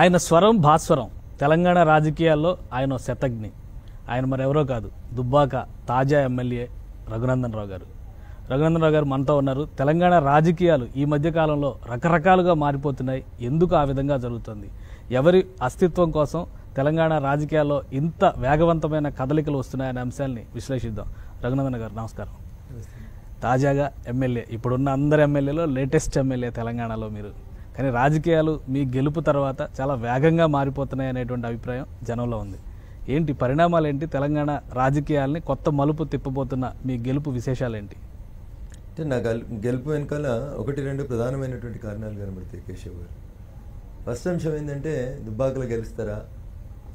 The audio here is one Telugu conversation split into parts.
ఆయన స్వరం భాస్వరం. తెలంగాణ రాజకీయాల్లో ఆయన శతజ్ఞి ఆయన మరెవరో కాదు దుబ్బాక తాజా ఎమ్మెల్యే రఘునందన్ రావు గారు. రఘునందన్ రావు గారు మనతో ఉన్నారు. తెలంగాణ రాజకీయాలు ఈ మధ్య కాలంలో రకరకాలుగా మారిపోతున్నాయి. ఎందుకు ఆ విధంగా జరుగుతుంది? ఎవరి అస్తిత్వం కోసం తెలంగాణ రాజకీయాల్లో ఇంత వేగవంతమైన కదలికలు వస్తున్నాయనే అంశాన్ని విశ్లేషిద్దాం. రఘునందన్ గారు నమస్కారం. తాజాగా ఎమ్మెల్యే ఇప్పుడున్న అందరు ఎమ్మెల్యేలో లేటెస్ట్ ఎమ్మెల్యే తెలంగాణలో మీరు. కానీ రాజకీయాలు మీ గెలుపు తర్వాత చాలా వేగంగా మారిపోతున్నాయి అనేటువంటి అభిప్రాయం జనంలో ఉంది. ఏంటి? పరిణామాలు ఏంటి తెలంగాణ రాజకీయాల్ని కొత్త మలుపు తిప్పబోతున్న మీ గెలుపు విశేషాలు ఏంటి అంటే నా గెల్ గెలుపు వెనకాల ఒకటి రెండు ప్రధానమైనటువంటి కారణాలు కనబడతాయి కేశవ్ గారు. ఫస్ట్ అంశం ఏంటంటే దుబ్బాకులు గెలుస్తారా?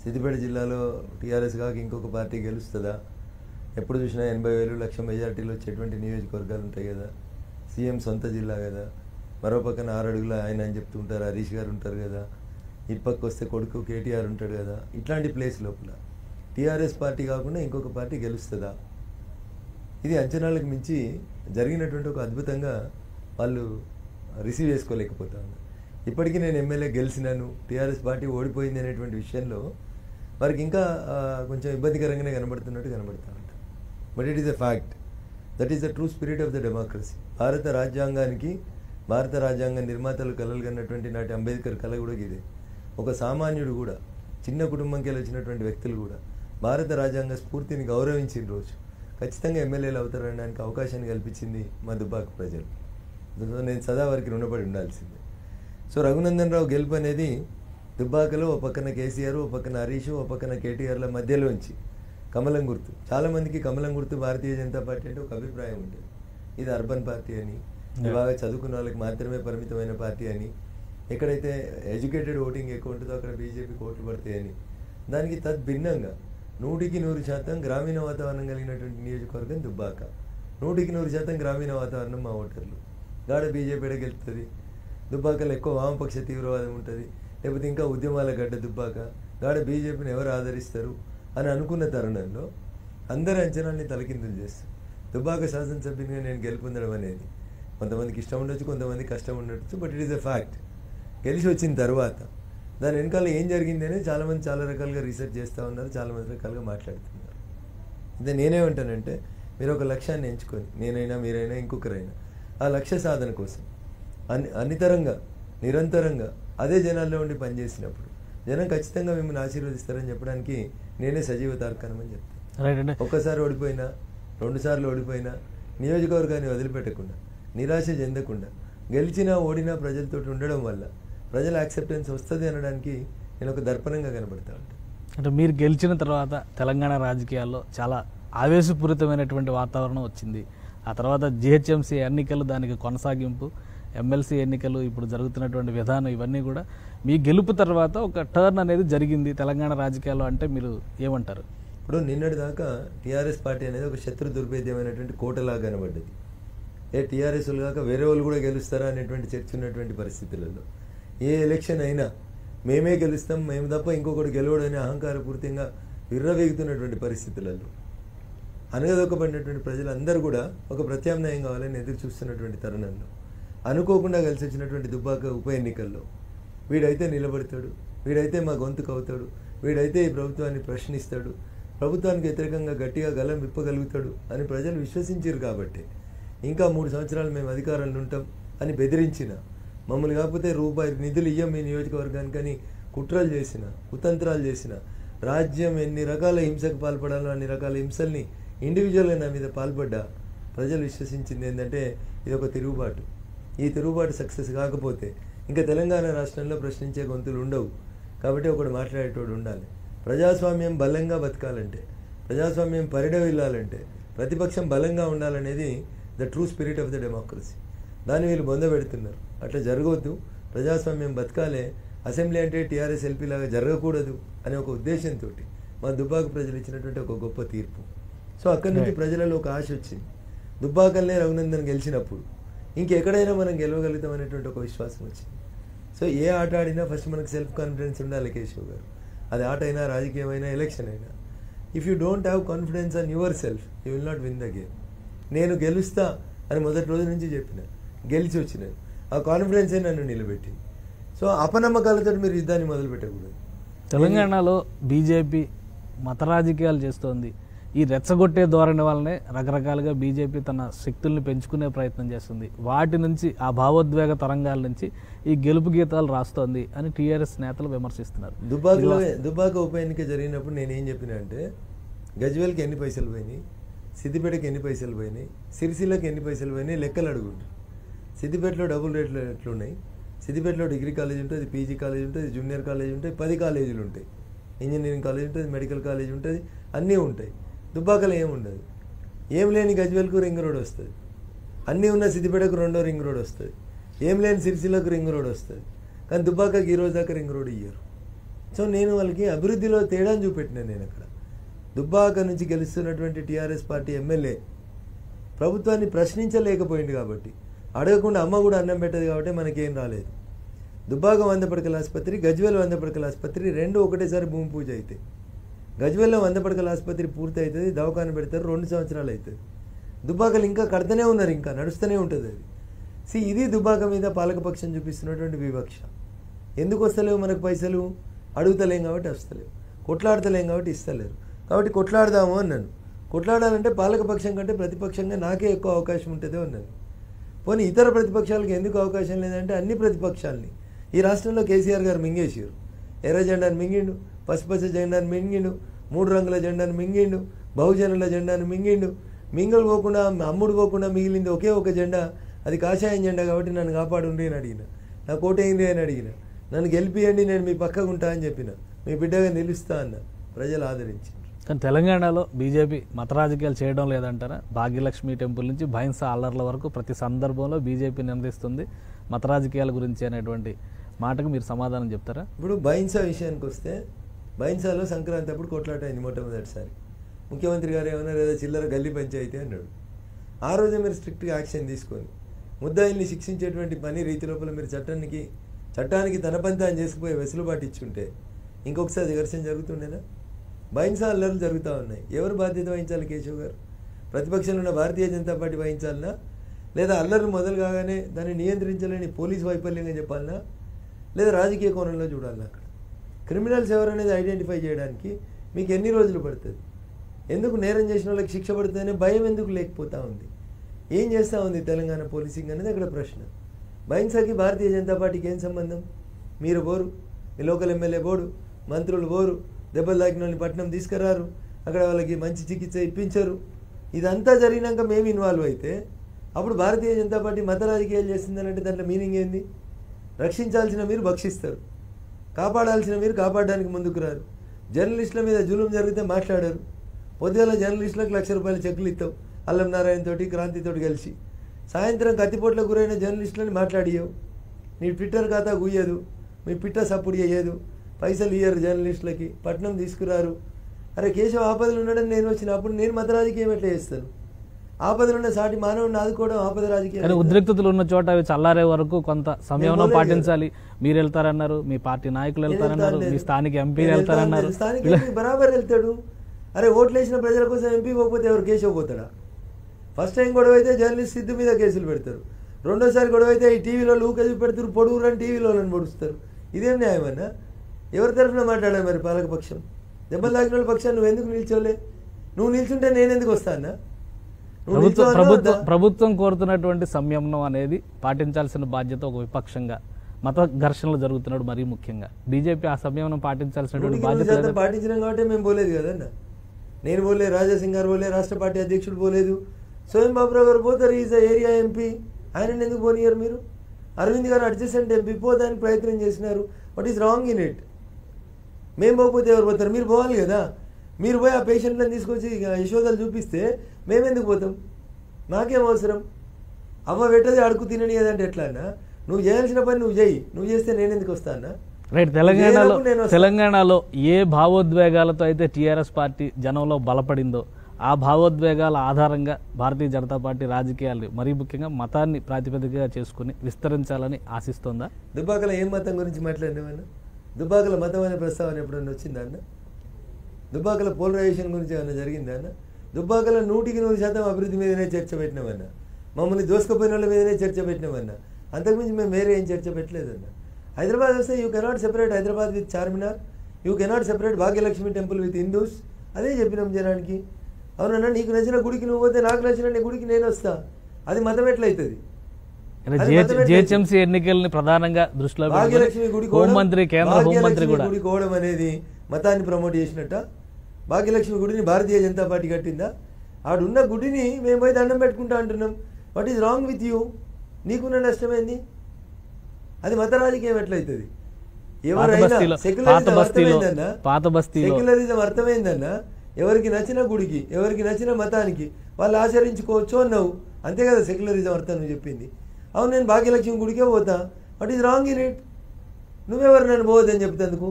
సిద్దిపేట జిల్లాలో టీఆర్ఎస్ కాక ఇంకొక పార్టీ గెలుస్తుందా? ఎప్పుడు చూసినా ఎనభై వేలు లక్ష మెజార్టీలో వచ్చేటువంటి నియోజకవర్గాలు ఉంటాయి కదా. సీఎం సొంత జిల్లా కదా. మరో పక్కన ఆరు అడుగుల ఆయన అని చెప్తూ ఉంటారు హరీష్ గారు ఉంటారు కదా. ఇటు పక్క వస్తే కొడుకు కేటీఆర్ ఉంటాడు కదా. ఇట్లాంటి ప్లేస్ లోపల. టీఆర్ఎస్ పార్టీ కాకుండా ఇంకొక పార్టీ గెలుస్తుందా? ఇది అంచనాలకు మించి జరిగినటువంటి ఒక అద్భుతంగా వాళ్ళు రిసీవ్ చేసుకోలేకపోతా ఉన్నారు ఇప్పటికీ నేను ఎమ్మెల్యే గెలిచినాను టీఆర్ఎస్ పార్టీ ఓడిపోయింది అనేటువంటి విషయంలో వారికి ఇంకా కొంచెం ఇబ్బందికరంగానే కనబడుతున్నట్టు కనబడుతూ ఉంటారు. But it is a fact that is the true spirit of the democracy భారత రాజ్యాంగానికి భారత రాజ్యాంగ నిర్మాతలు కలలు కన్నటువంటి నాటి అంబేద్కర్ కళ కూడా ఇదే. ఒక సామాన్యుడు కూడా చిన్న కుటుంబంకి వచ్చినటువంటి వ్యక్తులు కూడా భారత రాజ్యాంగ స్ఫూర్తిని గౌరవించిన రోజు. ఖచ్చితంగా ఎమ్మెల్యేలు అవుతారనడానికి అవకాశాన్ని కల్పించింది మా దుబ్బాక ప్రజలు. నేను సదా వారికి రుణపడి ఉండాల్సిందే. సో రఘునందన్ రావు గెలుపు అనేది దుబ్బాకలో ఓ పక్కన కేసీఆర్ ఓ పక్కన హరీష్ ఓ పక్కన కేటీఆర్ల మధ్యలోంచి కమలం గుర్తు. చాలామందికి కమలం గుర్తు భారతీయ జనతా పార్టీ అంటే ఒక అభిప్రాయం ఉండేది. ఇది అర్బన్ పార్టీ అని బాగా చదువుకున్న వాళ్ళకి మాత్రమే పరిమితమైన పార్టీ అని. ఎక్కడైతే ఎడ్యుకేటెడ్ ఓటింగ్ ఎక్కువ ఉంటుందో అక్కడ బీజేపీకి ఓట్లు పడతాయని. దానికి తద్భిన్నంగా నూటికి నూరు శాతం గ్రామీణ వాతావరణం కలిగినటువంటి నియోజకవర్గం దుబ్బాక. నూటికి నూరు శాతం గ్రామీణ వాతావరణం మా ఓటర్లు. గాడ బీజేపీ గెలుస్తుంది దుబ్బాకలో ఎక్కువ వామపక్ష తీవ్రవాదం ఉంటుంది. లేకపోతే ఇంకా ఉద్యమాల గడ్డ దుబ్బాక. గాడ బీజేపీని ఎవరు ఆదరిస్తారు? అని అనుకున్న తరుణంలో అందరి అంచనాల్ని తలకిందులు చేస్తారు దుబ్బాక శాసనసభ్యునిగా నేను గెలుపొందడం అనేది కొంతమందికి ఇష్టం ఉండొచ్చు కొంతమందికి కష్టం ఉండొచ్చు but it is a fact గెలిచి వచ్చిన తర్వాత దాని వెనకాల ఏం జరిగింది అనేది చాలామంది చాలా రకాలుగా రీసెర్చ్ చేస్తూ ఉన్నారు చాలామంది రకాలుగా మాట్లాడుతున్నారు. అయితే నేనేమంటానంటే మీరు ఒక లక్ష్యాన్ని ఎంచుకొని నేనైనా మీరైనా ఇంకొకరైనా ఆ లక్ష్య సాధన కోసం అన్ని అన్నితరంగా నిరంతరంగా అదే జనాల్లో ఉండి పనిచేసినప్పుడు జనం ఖచ్చితంగా మిమ్మల్ని ఆశీర్వదిస్తారని చెప్పడానికి నేనే సజీవ తార్కాణం అని చెప్తాను. ఒక్కసారి ఓడిపోయినా రెండు సార్లు ఓడిపోయినా నియోజకవర్గాన్ని వదిలిపెట్టకుండా నిరాశ చెందకుండా గెలిచినా ఓడినా ప్రజలతో ఉండడం వల్ల ప్రజల యాక్సెప్టెన్స్ వస్తుంది అనడానికి నేను ఒక దర్పణంగా కనబడతా ఉంటాను అంటే మీరు గెలిచిన తర్వాత తెలంగాణ రాజకీయాల్లో చాలా ఆవేశపూరితమైనటువంటి వాతావరణం వచ్చింది. ఆ తర్వాత జిహెచ్ఎంసీ ఎన్నికలు దానికి కొనసాగింపు ఎమ్మెల్సీ ఎన్నికలు ఇప్పుడు జరుగుతున్నటువంటి విధానం ఇవన్నీ కూడా మీ గెలుపు తర్వాత ఒక టర్న్ అనేది జరిగింది తెలంగాణ రాజకీయాల్లో అంటే మీరు ఏమంటారు? ఇప్పుడు నిన్నటి దాకా టీఆర్ఎస్ పార్టీ అనేది ఒక శత్రు దుర్భేద్యమైనటువంటి కోటలాగా కనబడ్డది. ఏ టీఆర్ఎస్లు కాక వేరే వాళ్ళు కూడా గెలుస్తారా అనేటువంటి చర్చ ఉన్నటువంటి పరిస్థితులలో. ఏ ఎలక్షన్ అయినా మేమే గెలుస్తాం మేము తప్ప ఇంకొకటి గెలవడని అహంకారపూరితంగా విర్రవేగుతున్నటువంటి పరిస్థితులలో. అనగదొక్కబడినటువంటి ప్రజలందరూ కూడా ఒక ప్రత్యామ్నాయం కావాలని ఎదురు చూస్తున్నటువంటి తరుణంలో. అనుకోకుండా కలిసి వచ్చినటువంటి దుబ్బాక ఉప ఎన్నికల్లో వీడైతే నిలబడతాడు వీడైతే మా గొంతుకు అవుతాడు వీడైతే ఈ ప్రభుత్వాన్ని ప్రశ్నిస్తాడు ప్రభుత్వానికి వ్యతిరేకంగా గట్టిగా గలం విప్పగలుగుతాడు అని ప్రజలు విశ్వసించారు కాబట్టి. ఇంకా మూడు సంవత్సరాలు మేము అధికారంలో ఉంటాం అని బెదిరించిన. మమ్మల్ని కాకపోతే రూపాయి నిధులు ఇయ్యం మీ నియోజకవర్గానికి అని కుట్రలు చేసిన కుతంత్రాలు చేసిన. రాజ్యం ఎన్ని రకాల హింసకు పాల్పడాలో అన్ని రకాల హింసల్ని ఇండివిజువల్గా నా మీద పాల్పడ్డా. ప్రజలు విశ్వసించింది ఏంటంటే ఇది ఒక తిరుగుబాటు. ఈ తిరుగుబాటు సక్సెస్ కాకపోతే ఇంకా తెలంగాణ రాష్ట్రంలో ప్రశ్నించే గొంతులు ఉండవు. కాబట్టి ఒకడు మాట్లాడేటోడు ఉండాలి. ప్రజాస్వామ్యం బలంగా బతకాలంటే ప్రజాస్వామ్యం పరిడవిల్లాలంటే ప్రతిపక్షం బలంగా ఉండాలనేది the true spirit of the democracy. దాన్ని వీళ్ళు బొందబెడుతున్నారు అట్లా జరగవద్దు ప్రజాస్వామ్యం బతకాలే. అసెంబ్లీ అంటే టీఆర్ఎస్ ఎల్పీ లాగా జరగకూడదు అనే ఒక ఉద్దేశంతో మా దుబ్బాక ప్రజలు ఇచ్చినటువంటి ఒక గొప్ప తీర్పు. సో అక్కడి నుంచి. ప్రజలలో ఒక ఆశ వచ్చింది. దుబ్బాకల్నే రఘునందన్ గెలిచినప్పుడు ఇంకెక్కడైనా మనం గెలవగలుగుతాం అనేటువంటి ఒక విశ్వాసం వచ్చింది. సో ఏ ఆట ఆడినా ఫస్ట్ మనకు సెల్ఫ్ కాన్ఫిడెన్స్ ఉండాలి కేశవ్ గారు. అది ఆట అయినా రాజకీయం అయినా ఎలక్షన్ అయినా. If you don't have confidence on your self you will not win the game నేను గెలుస్తా అని మొదటి రోజు నుంచి చెప్పిన. గెలిచి వచ్చినాను ఆ కాన్ఫిడెన్సే నన్ను నిలబెట్టింది. సో అపనమ్మకాలతో మీరు యుద్ధాన్ని మొదలు పెట్టకూడదు తెలంగాణలో బీజేపీ మత రాజకీయాలు చేస్తోంది. ఈ రెచ్చగొట్టే ధోరణి వల్లనే రకరకాలుగా బీజేపీ తన శక్తుల్ని పెంచుకునే ప్రయత్నం చేస్తుంది. వాటి నుంచి ఆ భావోద్వేగ తరంగాల నుంచి ఈ గెలుపు గీతాలు రాస్తోంది అని టీఆర్ఎస్ నేతలు విమర్శిస్తున్నారు. దుబ్బాకలో దుబ్బాక ఉప ఎన్నిక జరిగినప్పుడు నేను ఏం చెప్పిన అంటే గజ్వేల్కి ఎన్ని పైసలు పోయినాయి? సిద్దిపేటకి ఎన్ని పైసలు పోయినాయి? సిరిసిల్లకి ఎన్ని పైసలు పోయినాయి? లెక్కలు అడుగుంటారు సిద్దిపేటలో డబుల్ రేట్లు ఎట్లున్నాయి? సిద్దిపేటలో డిగ్రీ కాలేజ్ ఉంటుంది పీజీ కాలేజ్ ఉంటుంది జూనియర్ కాలేజ్ ఉంటాయి పది కాలేజీలు ఉంటాయి. ఇంజనీరింగ్ కాలేజ్ ఉంటుంది మెడికల్ కాలేజ్ ఉంటుంది అన్నీ ఉంటాయి. దుబ్బాకలో ఏముండదు ఏం లేని గజ్వేల్కు రింగ్ రోడ్ వస్తుంది. అన్నీ ఉన్న సిద్దిపేటకు రెండో రింగ్ రోడ్ వస్తుంది. ఏం లేని సిరిసిల్లకు రింగ్ రోడ్ వస్తుంది. కానీ దుబ్బాకకి ఈ రోజు దాకా రింగ్ రోడ్ ఇయ్యరు. సో నేను వాళ్ళకి అభివృద్ధిలో తేడాను చూపెట్టినాను నేను అక్కడ. దుబ్బాక నుంచి గెలుస్తున్నటువంటి టీఆర్ఎస్ పార్టీ ఎమ్మెల్యే ప్రభుత్వాన్ని ప్రశ్నించలేకపోయింది కాబట్టి అడగకుండా అమ్మ కూడా అన్నం పెట్టదు కాబట్టి మనకేం రాలేదు. దుబ్బాక వంద పడకల ఆసుపత్రి గజ్వేల్ వంద పడకల ఆసుపత్రి రెండు ఒకటేసారి భూమి పూజ అవుతాయి గజ్వేల్లో వంద పడకల ఆసుపత్రి పూర్తి అవుతుంది దవాఖాన పెడతారు రెండు సంవత్సరాలు అవుతుంది దుబ్బాకలు ఇంకా కడతనే ఉన్నారు ఇంకా నడుస్తూనే ఉంటుంది అది. సి ఇది దుబ్బాక మీద పాలకపక్షం చూపిస్తున్నటువంటి వివక్ష. ఎందుకు వస్తలేవు మనకు పైసలు? అడుగుతలేం కాబట్టి వస్తలేవు. కొట్లాడతలేం కాబట్టి ఇస్తలేరు. కాబట్టి కొట్లాడదాము అన్నాను. కొట్లాడాలంటే పాలకపక్షం కంటే ప్రతిపక్షంగా నాకే ఎక్కువ అవకాశం ఉంటుందో అన్నాను. పోనీ ఇతర ప్రతిపక్షాలకు ఎందుకు అవకాశం లేదంటే అన్ని ప్రతిపక్షాలని. ఈ రాష్ట్రంలో కేసీఆర్ గారు మింగేసారు ఎర్ర జెండాను మింగిండు పసుపచ్చ జెండాను మింగిండు మూడు రంగుల జెండాను మింగిండు బహుజనుల జెండాను మింగిండు. మింగలు పోకుండా అమ్ముడు పోకుండా మిగిలింది ఒకే ఒక జెండా అది కాషాయం జెండా కాబట్టి నన్ను కాపాడుండి అని అడిగిన. నా కోటైంది అని అడిగిన. నన్ను గెలిపియండి నేను మీ పక్కకు ఉంటా అని చెప్పిన. మీ బిడ్డగా నిలుస్తా అన్న. ప్రజలు ఆదరించి. కానీ తెలంగాణలో బీజేపీ మత రాజకీయాలు చేయడం లేదంటారా? భాగ్యలక్ష్మి టెంపుల్ నుంచి భైంస అల్లర్ల వరకు ప్రతి సందర్భంలో బీజేపీ నిందిస్తుంది మత రాజకీయాల గురించి అనేటువంటి మాటకు మీరు సమాధానం చెప్తారా? ఇప్పుడు భైన్స విషయానికి వస్తే భైన్సాలో సంక్రాంతి అప్పుడు కొట్లాట అయింది మొట్టమొదటిసారి. ముఖ్యమంత్రి గారు ఏమన్నారు ఏదో చిల్లర గల్లీ పంచాయతీ అన్నాడు. ఆ రోజే మీరు స్ట్రిక్ట్గా యాక్షన్ తీసుకొని ముద్దాయిల్ని శిక్షించేటువంటి పని రీతి లోపల మీరు చట్టానికి చట్టానికి తన పని తాను చేసుకుపోయే వెసులుబాటు ఇచ్చుంటే ఇంకొకసారి ఘర్షణ జరుగుతుండేనా? బైన్సా జరుగుతూ ఉన్నాయి. ఎవరు బాధ్యత వహించాలి కేశవ్ గారు? ప్రతిపక్షంలో ఉన్న భారతీయ జనతా పార్టీ వహించాలనా? లేదా అల్లర్లు మొదలు కాగానే దాన్ని నియంత్రించలేని పోలీస్ వైఫల్యంగా చెప్పాలనా? లేదా రాజకీయ కోణంలో చూడాలన్నా అక్కడ? క్రిమినల్స్ ఎవరనేది ఐడెంటిఫై చేయడానికి మీకు ఎన్ని రోజులు పడుతుంది? ఎందుకు నేరం చేసిన వాళ్ళకి శిక్ష పడుతుందనే భయం ఎందుకు లేకపోతా ఉంది? ఏం చేస్తూ ఉంది తెలంగాణ పోలీసింగ్ అనేది అక్కడ ప్రశ్న. బైన్సాకి భారతీయ జనతా పార్టీకి ఏం సంబంధం? మీరు బోరు. మీ లోకల్ ఎమ్మెల్యే బోరు. మంత్రులు బోరు. దెబ్బలు తాకిన వాళ్ళని పట్నం తీసుకురారు. అక్కడ వాళ్ళకి మంచి చికిత్స ఇప్పించరు. ఇదంతా జరిగినాక మేము ఇన్వాల్వ్ అయితే అప్పుడు భారతీయ జనతా పార్టీ మత రాజకీయాలు చేసిందనంటే దాంట్లో మీనింగ్ ఏంది? రక్షించాల్సిన మీరు భక్షిస్తారు. కాపాడాల్సిన మీరు కాపాడడానికి ముందుకు రారు. జర్నలిస్టుల మీద జులుం జరిగితే మాట్లాడారు. పొద్దుగల జర్నలిస్టులకు లక్ష రూపాయల చెక్కులు ఇస్తావు. అల్లం నారాయణతోటి క్రాంతితోటి కలిసి. సాయంత్రం కత్తిపోట్ల గురైన జర్నలిస్టులని మాట్లాడియవు. నీ ట్విట్టర్ ఖాతా గుయ్యదు మీ పిట్ట సప్పుడు చేయదు పైసలు ఇయ్యరు జర్నలిస్టులకి పట్నం తీసుకురారు. అరే కేశవ ఆపదలు ఉండడం నేను వచ్చినప్పుడు నేను మత రాజకీయం ఎట్లా చేస్తాను? ఆపదలు ఉన్న సాటి మానవుని ఆదుకోవడం ఆపద రాజకీయం ఉద్రిక్తతలు ఉన్న చోట అవి చల్లారే వరకు కొంత పోలేదు. పాటించాలి. మీరు వెళ్తారన్నారు మీ పార్టీ నాయకులు నేను వెళ్తారన్నారు మీ స్థానిక ఎంపీ నేను వెళ్తారన్నారు. స్థానిక ఎంపీ బరాబర్ వెళ్తాడు. అరే ఓట్లు వేసిన ప్రజల కోసం ఎంపీ పోకపోతే ఎవరు కేసు పోతాడా? ఫస్ట్ టైం గొడవ అయితే జర్నలిస్ట్ సిద్ధు మీద కేసులు పెడతారు. రెండోసారి గొడవ అయితే ఈ టీవీలో ఊకజు పెడతారు పొడుగురని టీవీలో పొడుస్తారు. ఇదేం న్యాయమన్నా? ఎవరి తరఫున మాట్లాడాలి మరి పాలకపక్షం? దెబ్బలు తాకిన వాళ్ళ పక్షాన్ని నువ్వు ఎందుకు నిల్చోలే? నువ్వు నిల్చుంటే నేను ఎందుకు వస్తానా? ప్రభుత్వం ప్రభుత్వం కోరుతున్నటువంటి సంయమనం అనేది పాటించాల్సిన బాధ్యత ఒక విపక్షంగా మత ఘర్షణలు జరుగుతున్నాడు మరీ ముఖ్యంగా. బీజేపీ ఆ సంయమనం పాటించాల్సినటువంటి బాధ్యత? పాటించినాం కాబట్టి మేము పోలేదు కదన్న. నేను పోలే రాజాసింగ్ గారు పోలే రాష్ట్ర పార్టీ అధ్యక్షుడు పోలేదు. స్వయం బాబురావు గారు పోతారు ఈజ్ ఏరియా ఎంపీ. ఆయన ఎందుకు పోనీయరు మీరు? అరవింద్ గారు అడ్జసెంట్ ఎంపీ పోదానికి ప్రయత్నం చేసినారు. What is wrong in it మేము పోకపోతే ఎవరు పోతారు? మీరు పోవాలి కదా. మీరు పోయి ఆ పేషెంట్లను తీసుకొచ్చి యశోదాలు చూపిస్తే మేమెందుకు పోతాం? నాకేం అవసరం? అవ్వ పెట్టది అడుగు తినని ఏదంటే ఎట్లా అన్నా? నువ్వు చేయాల్సిన పని నువ్వు చేయి. నువ్వు చేస్తే నేను ఎందుకు వస్తానా రైట్ తెలంగాణలో. తెలంగాణలో ఏ భావోద్వేగాలతో అయితే టీఆర్ఎస్ పార్టీ జనంలో బలపడిందో ఆ భావోద్వేగాల ఆధారంగా భారతీయ జనతా పార్టీ రాజకీయాలు మరీ ముఖ్యంగా మతాన్ని ప్రాతిపదికగా చేసుకుని విస్తరించాలని ఆశిస్తోందా? దుబ్బాకల ఏం మతం గురించి మాట్లాడినామన్నా దుబ్బాకల మతం అనే ప్రస్తావన ఎప్పుడన్నా వచ్చిందా అన్న? దుబ్బాకల పోలరైజేషన్ గురించి ఏమన్నా జరిగిందా అన్న? దుబ్బాకల నూటికి నూరు శాతం అభివృద్ధి మీదనే చర్చ పెట్టినామన్నా మమ్మల్ని దోసుకుపోయిన వాళ్ళ మీదనే చర్చ పెట్టినామన్నా అంతకుమించి మేము వేరే ఏం చర్చ పెట్టలేదన్న హైదరాబాద్ వస్తే you cannot separate Hyderabad with Charminar you cannot separate Bhagyalakshmi temple with Hindus అదే చెప్పినాం జనానికి. అవునన్నా నీకు నచ్చిన గుడికి నువ్వు పోతే నాకు నచ్చిన నీ గుడికి నేను వస్తా. అది మతం ఎట్లయితుంది? జిహెచ్ఎంసీ ఎన్నికల్ని ప్రధానంగా దృష్టిలో భాగ్యలక్ష్మి పెట్టుకుని గుడి హోంమంత్రి కేంద్ర హోంమంత్రి కూడా. గుడి కోవడం అనేది మతాన్ని ప్రమోట్ చేసినట్ట. భాగ్యలక్ష్మి గుడిని భారతీయ జనతా పార్టీ కట్టిందా? ఆడున్న గుడిని మేము పోయి దండం పెట్టుకుంటా అంటున్నాం. What is wrong with you నీకున్న నష్టమైంది? అది మత రాజకీయం ఎట్లయితుంది? ఎవరైనా సెక్యులరిజం అర్థమైందన్నా? సెక్యులరిజం అర్థమైందన్నా? ఎవరికి నచ్చిన గుడికి ఎవరికి నచ్చిన మతానికి వాళ్ళు ఆచరించుకోవచ్చు అన్నావు. అంతే కదా సెక్యులరిజం అర్థం నువ్వు చెప్పింది. అవును నేను భాగ్యలక్ష్మి గుడికే పోతా. What is wrong in it నువ్వెవరు నన్ను పోవద్దని చెప్తేందుకు?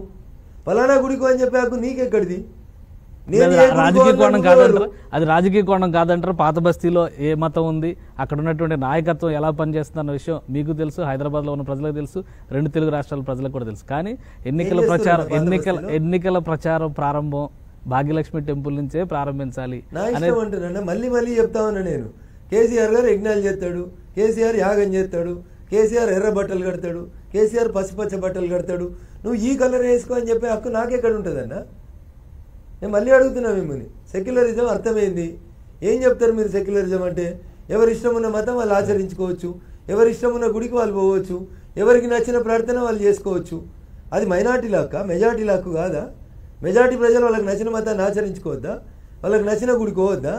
ఫలానా గుడికో అని చెప్పాకు నీకెక్కడిది? రాజకీయ అన్నా కోణం? కాదంటారు. అది రాజకీయ కోణం కాదంటారు. పాత బస్తీలో ఏ మతం ఉంది? అక్కడ ఉన్నటువంటి నాయకత్వం ఎలా పనిచేస్తుందన్న విషయం మీకు తెలుసు. హైదరాబాద్లో ఉన్న ప్రజలకు తెలుసు. రెండు తెలుగు రాష్ట్రాల ప్రజలకు కూడా తెలుసు. కానీ ఎన్నికల ప్రచారం ఎన్నికల? ఎన్నికల ప్రచారం ప్రారంభం భాగ్యలక్ష్మి టెంపుల్ నుంచే ప్రారంభించాలి. మళ్ళీ మళ్ళీ చెప్తా ఉన్నా నేను. కేసీఆర్ గారు యజ్ఞాలు చేస్తాడు. కేసీఆర్ యాగం చేస్తాడు కేసీఆర్ ఎర్ర బట్టలు కడతాడు కేసీఆర్ పసిపచ్చ బట్టలు కడతాడు. నువ్వు ఈ కలర్ వేసుకో అని చెప్పే హక్కు నాకెక్కడ ఉంటుందన్నా? నేను మళ్ళీ అడుగుతున్నా మిమ్మల్ని. సెక్యులరిజం అర్థమైంది. ఏం చెప్తారు మీరు సెక్యులరిజం అంటే? ఎవరి ఇష్టం ఉన్న మతం వాళ్ళు ఆచరించుకోవచ్చు ఎవరి ఇష్టం ఉన్న గుడికి వాళ్ళు పోవచ్చు ఎవరికి నచ్చిన ప్రార్థన వాళ్ళు చేసుకోవచ్చు. అది మైనార్టీ లాక్క? మెజార్టీ లాక్కు కాదా? మెజార్టీ ప్రజలు వాళ్ళకి నచ్చిన మతాన్ని ఆచరించుకోవద్దా? వాళ్ళకి నచ్చిన గుడికి పోవద్దా?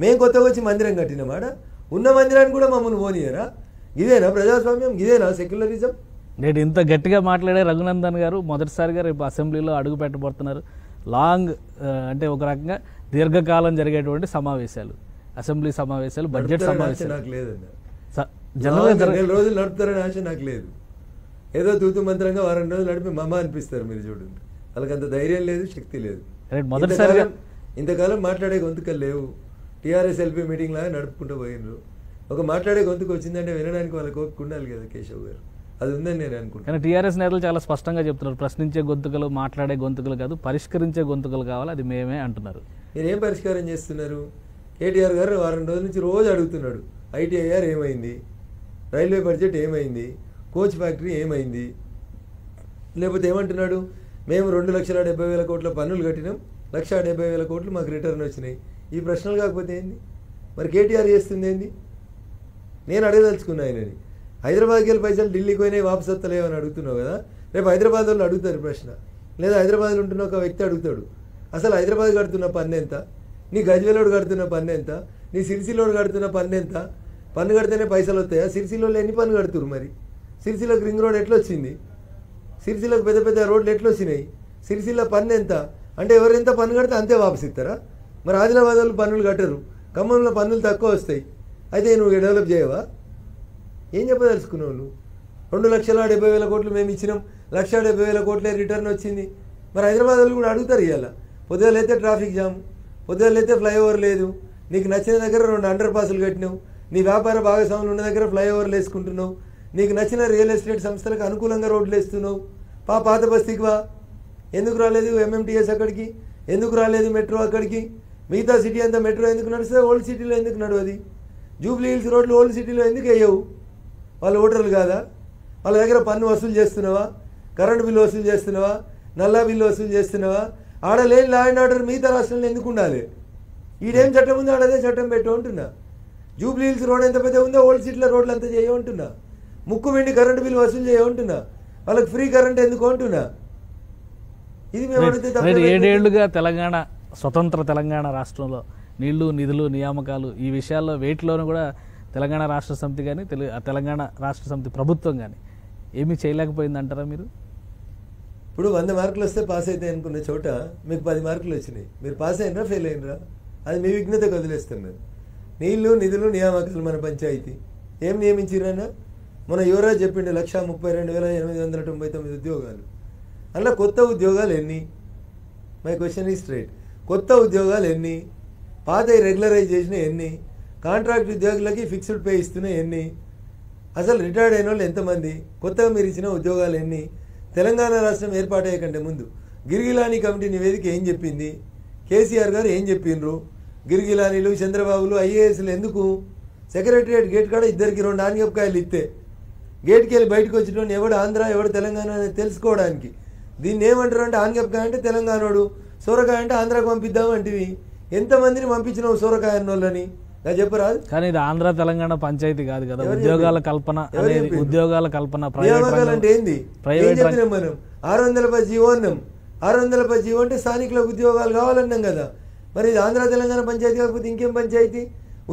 మేము కొత్తగా వచ్చి మందిరం కట్టినమాట ఉన్న మందిరాన్ని కూడా మమ్మల్ని పోనీయరా? ఇదేనా ప్రజాస్వామ్యం? ఇదేనా సెక్యులరిజం? నేడు ఇంత గట్టిగా మాట్లాడే రఘునందన్ గారు మొదటిసారిగా రేపు అసెంబ్లీలో అడుగు పెట్టబోతున్నారు లాంగ్ అంటే ఒక రకంగా దీర్ఘకాలం జరిగేటువంటి సమావేశాలు అసెంబ్లీ సమావేశాలు బడ్జెట్ సమావేశాలు. నాకు రోజులు నడుపుతారని ఆశ నాకు లేదు. ఏదో తూతు మంత్రంగా వారం రోజులు నడిపి మమ్మ అనిపిస్తారు మీరు చూడండి. వాళ్ళకి అంత ధైర్యం లేదు శక్తి లేదు. మొదటిసారిగా- ఇంతకాలం- ఇంతకాలం మాట్లాడే గొంతుకలు లేవు. టీఆర్ఎస్ ఎల్పీ మీటింగ్ లాగా నడుపుకుంటూ పోయినరు ఒక మాట్లాడే గొంతుకు వచ్చిందంటే వినడానికి వాళ్ళకి ఉండాలి కదా కేశవ్ గారు. అది ఉందని నేను అనుకుంటాను కానీ టీఆర్ఎస్ నేతలు చాలా స్పష్టంగా చెప్తున్నారు. ప్రశ్నించే గొంతుకలు మాట్లాడే గొంతుకలు కాదు పరిష్కరించే గొంతుకలు కావాలి అది మేమే అంటున్నారు. మీరు ఏం పరిష్కారం చేస్తున్నారు? కేటీఆర్ గారు వారం రోజుల నుంచి రోజు అడుగుతున్నాడు. ఐటీఐఆర్ ఏమైంది? రైల్వే బడ్జెట్ ఏమైంది? కోచ్ ఫ్యాక్టరీ ఏమైంది? లేకపోతే ఏమంటున్నాడు? మేము రెండు లక్షల డెబ్బై వేల కోట్ల పన్నులు కట్టినాం. లక్ష డెబ్బై వేల కోట్లు మాకు రిటర్న్ వచ్చినాయి. ఈ ప్రశ్నలు కాకపోతే ఏంది? మరి కేటీఆర్ చేస్తుంది ఏంది? నేను అడగదలుచుకున్నా ఆయనని. హైదరాబాద్కి వెళ్ళి పైసలు ఢిల్లీకి పోయినాయి వాపసు వస్తలేవు అని అడుగుతున్నావు కదా? రేపు హైదరాబాద్ వాళ్ళు అడుగుతారు ప్రశ్న. లేదా హైదరాబాద్లో ఉంటున్న ఒక వ్యక్తి అడుగుతాడు. అసలు హైదరాబాద్ కడుతున్న పన్ను ఎంత? నీ గజ్వేలోడు కడుతున్న పన్ను ఎంత? నీ సిరిసిలోడు కడుతున్న పన్ను ఎంత? పన్ను కడితేనే పైసలు వస్తాయా? సిరిసిలోళ్ళు ఎన్ని పన్ను కడుతురు మరి? సిరిసిలోకి రింగ్ రోడ్ ఎట్లా వచ్చింది సిరిసిలోకి పెద్ద పెద్ద రోడ్లు ఎట్లా వచ్చినాయి సిరిసిల్ల పన్ను ఎంత? అంటే ఎవరు ఎంత పన్ను కడితే అంతే వాపసిస్తారా? మరి ఆదిలాబాద్ వాళ్ళు పన్నులు కట్టరు. ఖమ్మంలో పన్నులు తక్కువ వస్తాయి. అయితే నువ్వు డెవలప్ చేయవా? ఏం చెప్పదలుచుకున్నావు నువ్వు? రెండు లక్షల డెబ్బై వేల కోట్లు మేము ఇచ్చినాం. లక్ష డెబ్బై వేల కోట్లే రిటర్న్ వచ్చింది. మరి హైదరాబాద్ వాళ్ళు కూడా అడుగుతారు ఇవాళ అయితే ట్రాఫిక్ జామ్ పొద్దుగాలైతే ఫ్లైఓవర్ లేదు. నీకు నచ్చిన దగ్గర రెండు అండర్ పాసులు కట్టినావు. నీ వ్యాపార భాగస్వాములు ఉన్న దగ్గర ఫ్లైఓవర్లు వేసుకుంటున్నావు. నీకు నచ్చిన రియల్ ఎస్టేట్ సంస్థలకు అనుకూలంగా రోడ్లు వేస్తున్నావు. పా పాత బస్తీకి వా. ఎందుకు రాలేదు ఎంఎంటీఎస్ అక్కడికి? ఎందుకు రాలేదు మెట్రో అక్కడికి? మిగతా సిటీ అంతా మెట్రో ఎందుకు నడుస్తుంది? ఓల్డ్ సిటీలో ఎందుకు నడవది జూబ్లీ హిల్స్ రోడ్లు ఓల్డ్ సిటీలో ఎందుకు వేయవు? వాళ్ళు ఓటర్లు కాదా? వాళ్ళ దగ్గర పన్ను వసూలు చేస్తున్నావా? కరెంటు బిల్లు వసూలు చేస్తున్నావా? నల్లా బిల్లు వసూలు చేస్తున్నావా? ఆడ లేని లా అండ్ ఆర్డర్ మిగతా రాష్ట్రంలో ఎందుకు ఉండాలి? ఈడేం చట్టం ఉందో ఆడదే చట్టం పెట్టు అంటున్నా. జూబ్లీ హిల్స్ రోడ్ ఎంత పెద్ద ఉందో ఓల్డ్ సిటీలో రోడ్లు అంతా చేయమంటున్నా ముక్కు వెండి కరెంటు బిల్లు వసూలు చేయమంటున్నా వాళ్ళకి ఫ్రీ కరెంట్ ఎందుకు అంటున్నా? ఇది మేము అడిగితే. ఏడేళ్ళుగా తెలంగాణ స్వతంత్ర తెలంగాణ రాష్ట్రంలో నీళ్ళు నిధులు నియామకాలు ఈ విషయాల్లో వేటిలోనూ కూడా తెలంగాణ రాష్ట్ర సమితి కానీ తెలు ఆ తెలంగాణ రాష్ట్ర సమితి ప్రభుత్వం కానీ ఏమీ చేయలేకపోయింది అంటారా మీరు? ఇప్పుడు వంద మార్కులు వస్తే పాస్ అయితే అనుకున్న చోట మీకు పది మార్కులు వచ్చినాయి. మీరు పాస్ అయినరా ఫెయిల్ అయినరా? అది మీ విఘ్నత వదిలేస్తున్నారు. నీళ్ళు నిధులు నియామకాలు మన పంచాయతీ. ఏం నియమించిరన్నా మన యువరాజ్ చెప్పిండు లక్ష ముప్పై రెండు వేల ఎనిమిది వందల తొంభై తొమ్మిది ఉద్యోగాలు. అందులో కొత్త ఉద్యోగాలు ఎన్ని? మై క్వశ్చన్ ఈ స్ట్రైట్ కొత్త ఉద్యోగాలు ఎన్ని? పాత రెగ్యులరైజ్ చేసిన ఎన్ని? కాంట్రాక్ట్ ఉద్యోగులకి ఫిక్స్డ్ పే ఇస్తున్న ఎన్ని? అసలు రిటైర్డ్ అయిన వాళ్ళు ఎంతమంది? కొత్తగా మీరు ఇచ్చిన ఉద్యోగాలు ఎన్ని? తెలంగాణ రాష్ట్రం ఏర్పాటయ్యే కంటే ముందు గిరిగిలాని కమిటీ నివేదిక ఏం చెప్పింది? కేసీఆర్ గారు ఏం చెప్పిండ్రు? గిరిగిలానీలు చంద్రబాబులు ఐఏఎస్లు ఎందుకు? సెక్రటరియట్ గేట్ కాడ ఇద్దరికి రెండు ఆనిగపకాయలు ఇస్తే గేట్కి వెళ్ళి బయటకు వచ్చిన ఎవడు ఆంధ్ర ఎవడు తెలంగాణ అనేది తెలుసుకోవడానికి. దీన్ని ఏమంటారు అంటే ఆనిగపకాయ అంటే తెలంగాణోడు. సూరకాయ అంటే ఆంధ్రాకి పంపిద్దాం అంటివి. ఎంతమందిని పంపించినావు సూరకాయ అన్నోళ్ళని? నాకు చెప్పరాదు కానీ ఇది ఆంధ్ర తెలంగాణ పంచాయతీ కాదు కదా. ఉద్యోగాల? కల్పన అనేది? ఉద్యోగాల కల్పన అంటే ఏంది? చెప్పినాం మనం? ఆరు వందల పది జీవో అన్నాం. ఆరు వందల పది జీవో అంటే స్థానికులకు ఉద్యోగాలు కావాలన్నాం కదా. మరి ఇది ఆంధ్ర తెలంగాణ పంచాయతీ కాకపోతే ఇంకేం పంచాయతీ?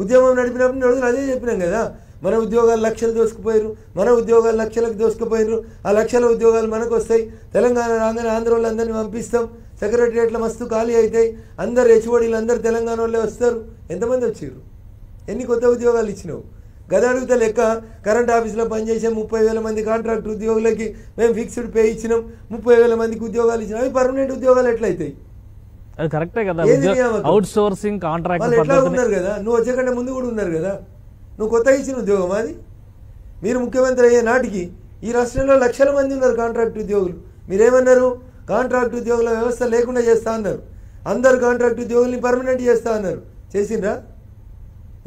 ఉద్యమం నడిపినప్పుడు రోజులు అదే చెప్పినాం కదా. మన ఉద్యోగాలు లక్షలు దోసుకుపోయారు మన ఉద్యోగాలు లక్షలకు దోసుకుపోయారు ఆ లక్షల ఉద్యోగాలు మనకు వస్తాయి తెలంగాణ రాగానే ఆంధ్ర వాళ్ళందరినీ పంపిస్తాం. సెక్రటరియట్లో మస్తు ఖాళీ అవుతాయి అందరు హెచ్ఓడీలు అందరు తెలంగాణ వాళ్ళే వస్తారు. ఎంతమంది వచ్చారు ఎన్ని కొత్త ఉద్యోగాలు ఇచ్చినావు? గద అడుగుతా లెక్క కరెంట్ ఆఫీస్లో పనిచేసే ముప్పై వేల మంది కాంట్రాక్ట్ ఉద్యోగులకి మేము ఫిక్స్డ్ పే ఇచ్చినాం. ముప్పై వేల మందికి ఉద్యోగాలు ఇచ్చినాం. అవి పర్మనెంట్ ఉద్యోగాలు ఎట్లయితాయి? అది కరెక్టే కదా? అవుట్ సోర్సింగ్ కాంట్రాక్ట్ వాళ్ళు ఎట్లా ఉన్నారు కదా? నువ్వు వచ్చే కంటే ముందు కూడా ఉన్నారు కదా? నువ్వు కొత్తగా ఇచ్చిన ఉద్యోగం అది? మీరు ముఖ్యమంత్రి అయ్యే నాటికి ఈ రాష్ట్రంలో లక్షల మంది ఉన్నారు కాంట్రాక్ట్ ఉద్యోగులు. మీరేమన్నారు? కాంట్రాక్ట్ ఉద్యోగుల వ్యవస్థ లేకుండా చేస్తా అన్నారు. అందరు కాంట్రాక్ట్ ఉద్యోగుల్ని పర్మనెంట్ చేస్తా అన్నారు. చేసిండ్రా?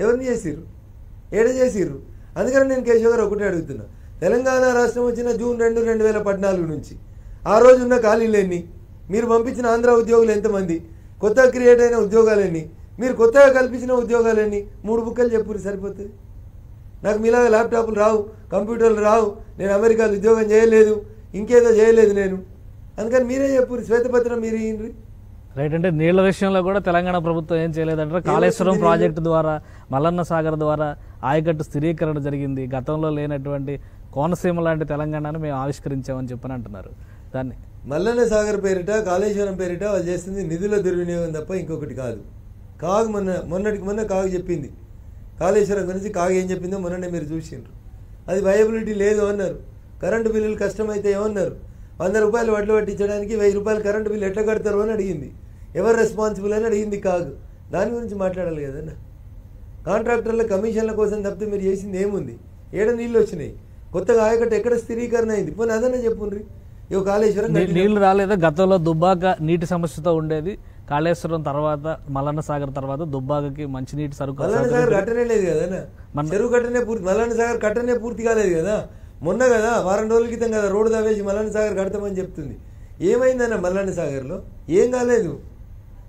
ఎవరిని చేసిర్రు? ఏడ చేసిర్రు? అందుకని నేను కేశవ్ గారు ఒకటే అడుగుతున్నా. తెలంగాణ రాష్ట్రం వచ్చిన జూన్ రెండు రెండు వేల పద్నాలుగు నుంచి ఆ రోజు ఉన్న ఖాళీలు ఎన్ని? మీరు పంపించిన ఆంధ్ర ఉద్యోగులు ఎంతమంది? కొత్తగా క్రియేట్ అయిన ఉద్యోగాలు మీరు కొత్తగా కల్పించిన ఉద్యోగాలు మూడు బుక్కలు చెప్పురు సరిపోతుంది. నాకు మీలాగా ల్యాప్టాప్లు రావు కంప్యూటర్లు రావు నేను అమెరికాలో ఉద్యోగం చేయలేదు ఇంకేదో చేయలేదు నేను. అందుకని మీరే చెప్పురు శ్వేతపత్రం మీరు ఇయ్యండి. రైట్ అంటే నీళ్ళ విషయంలో కూడా తెలంగాణ ప్రభుత్వం ఏం చేయలేదంటారు? కాళేశ్వరం ప్రాజెక్టు ద్వారా మల్లన్న సాగర్ ద్వారా ఆయకట్టు స్థిరీకరణ జరిగింది. గతంలో లేనటువంటి కోనసీమ లాంటి తెలంగాణను మేము ఆవిష్కరించామని చెప్పని అంటున్నారు. దాన్ని మల్లన్న సాగర్ పేరిట కాళేశ్వరం పేరిట వాళ్ళు చేస్తుంది నిధుల దుర్వినియోగం తప్ప ఇంకొకటి కాదు. కాగు మొన్న మొన్నటికి మొన్న కాగు చెప్పింది. కాళేశ్వరం గురించి కాగు ఏం చెప్పిందో మొన్ననే మీరు చూసిండ్రు. అది వయబిలిటీ లేదు అన్నారు. కరెంటు బిల్లులు కష్టమైతే ఏమన్నారు? వంద రూపాయలు వడ్లు పట్టించడానికి వెయ్యి రూపాయలు కరెంటు బిల్లు ఎట్లా కడతారు అని అడిగింది. ఎవరు రెస్పాన్సిబుల్ అని అడిగింది కాగు దాని గురించి మాట్లాడాలి కదన్నా. కాంట్రాక్టర్ల కమిషన్ల కోసం తప్పితే మీరు చేసింది ఏముంది? ఏడ నీళ్ళు వచ్చినాయి? కొత్తగా ఆయకట్టు ఎక్కడ స్థిరీకరణ అయింది? పోనీ అదన్నా చెప్పుండ్రి. ఇగో కాళేశ్వరం. నీళ్ళు రాలేదా? గతంలో దుబ్బాక నీటి సమస్యతో ఉండేది. కాళేశ్వరం తర్వాత మల్లన్న సాగర్ తర్వాత దుబ్బాకకి మంచినీటి సరుకు మల్లన్న సాగర్ కట్టనే లేదు కదా మన- చెరువు కట్టనే పూర్తి మల్లన్న సాగర్ కట్టనే పూర్తి కాలేదు కదా. మొన్న కదా వారం రోజుల క్రితం కదా రోడ్డు తవ్వేసి మల్లన్న సాగర్ కడతామని చెప్తుంది. ఏమైందన్న మల్లన్న సాగర్లో? ఏం కాలేదు.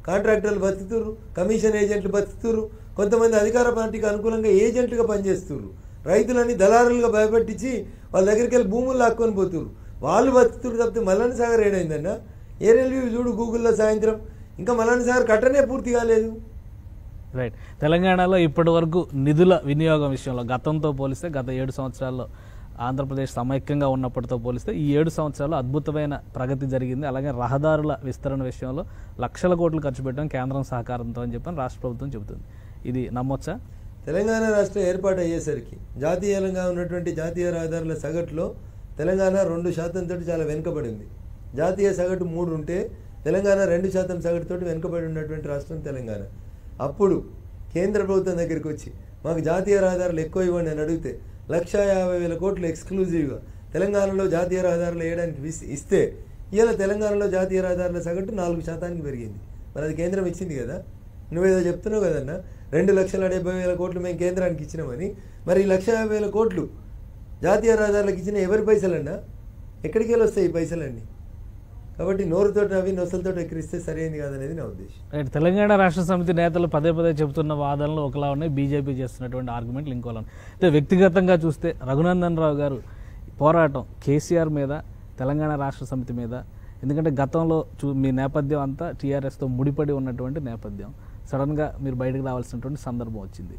కాంట్రాక్టర్లు బతుకుతురు కమిషన్ ఏజెంట్లు బతుకుతురు కొంతమంది అధికార పార్టీకి అనుకూలంగా ఏజెంట్లుగా పనిచేస్తున్నారు రైతులని దళారులుగా భయపెట్టించి వాళ్ళ దగ్గరికి వెళ్ళి భూములు లాక్కొని పోతురు వాళ్ళు బతుకుతురు తప్పితే మల్లన్న సాగర్ ఏడైందన్న? ఏరియల్ చూడు గూగుల్లో సాయంత్రం. ఇంకా మల్లన్న సాగర్ కట్టనే పూర్తి కాలేదు. రైట్. తెలంగాణలో ఇప్పటి వరకు నిధుల వినియోగం విషయంలో గతంతో పోలిస్తే గత ఏడు సంవత్సరాల్లో ఆంధ్రప్రదేశ్ సమైక్యంగా ఉన్నప్పటితో పోలిస్తే ఈ ఏడు సంవత్సరాల్లో అద్భుతమైన ప్రగతి జరిగింది. అలాగే రహదారుల విస్తరణ విషయంలో లక్షల కోట్లు ఖర్చు పెట్టడం కేంద్రం సహకారంతో అని చెప్పని రాష్ట్ర ప్రభుత్వం చెబుతుంది. ఇది నమ్మొచ్చా? తెలంగాణ రాష్ట్రం ఏర్పాటు అయ్యేసరికి జాతీయంగా ఉన్నటువంటి జాతీయ రహదారుల సగటులో తెలంగాణ రెండు శాతంతో చాలా వెనుకబడింది. జాతీయ సగటు మూడు ఉంటే తెలంగాణ రెండు శాతం సగటుతో వెనుకబడి ఉన్నటువంటి రాష్ట్రం తెలంగాణ. అప్పుడు కేంద్ర ప్రభుత్వం దగ్గరికి వచ్చి మాకు జాతీయ రహదారులు ఎక్కువ ఇవ్వండి అని అడిగితే లక్ష యాభై వేల కోట్లు ఎక్స్క్లూజివ్గా తెలంగాణలో జాతీయ రహదారులు వేయడానికి ఇస్తే ఇవాళ తెలంగాణలో జాతీయ రహదారుల సగటు నాలుగు శాతానికి పెరిగింది. మరి అది కేంద్రం ఇచ్చింది కదా? నువ్వేదో చెప్తున్నావు కదన్నా. రెండు లక్షల డెబ్బై వేల కోట్లు మేము కేంద్రానికి ఇచ్చినామని మరి ఈ లక్ష యాభై వేల కోట్లు జాతీయ రహదారులకు ఇచ్చిన ఎవరి పైసలన్నా? ఎక్కడికి వెళ్ళి వస్తాయి ఈ పైసలన్నీ? కాబట్టి నోరుతో అవి నొసలతో ఎక్కిరిస్తే సరైనది కాదనేది నా ఉద్దేశం. తెలంగాణ రాష్ట్ర సమితి నేతలు పదే పదే చెబుతున్న వాదనలు ఒకలా ఉన్నాయి. బీజేపీ చేస్తున్నటువంటి ఆర్గ్యుమెంట్లు ఇంకోలా ఉన్నాయి. అయితే వ్యక్తిగతంగా చూస్తే రఘునందన్ రావు గారు పోరాటం కేసీఆర్ మీద తెలంగాణ రాష్ట్ర సమితి మీద ఎందుకంటే గతంలో చూ మీ నేపథ్యం అంతా టీఆర్ఎస్తో ముడిపడి ఉన్నటువంటి నేపథ్యం. సడన్గా మీరు బయటకు రావాల్సినటువంటి సందర్భం వచ్చింది.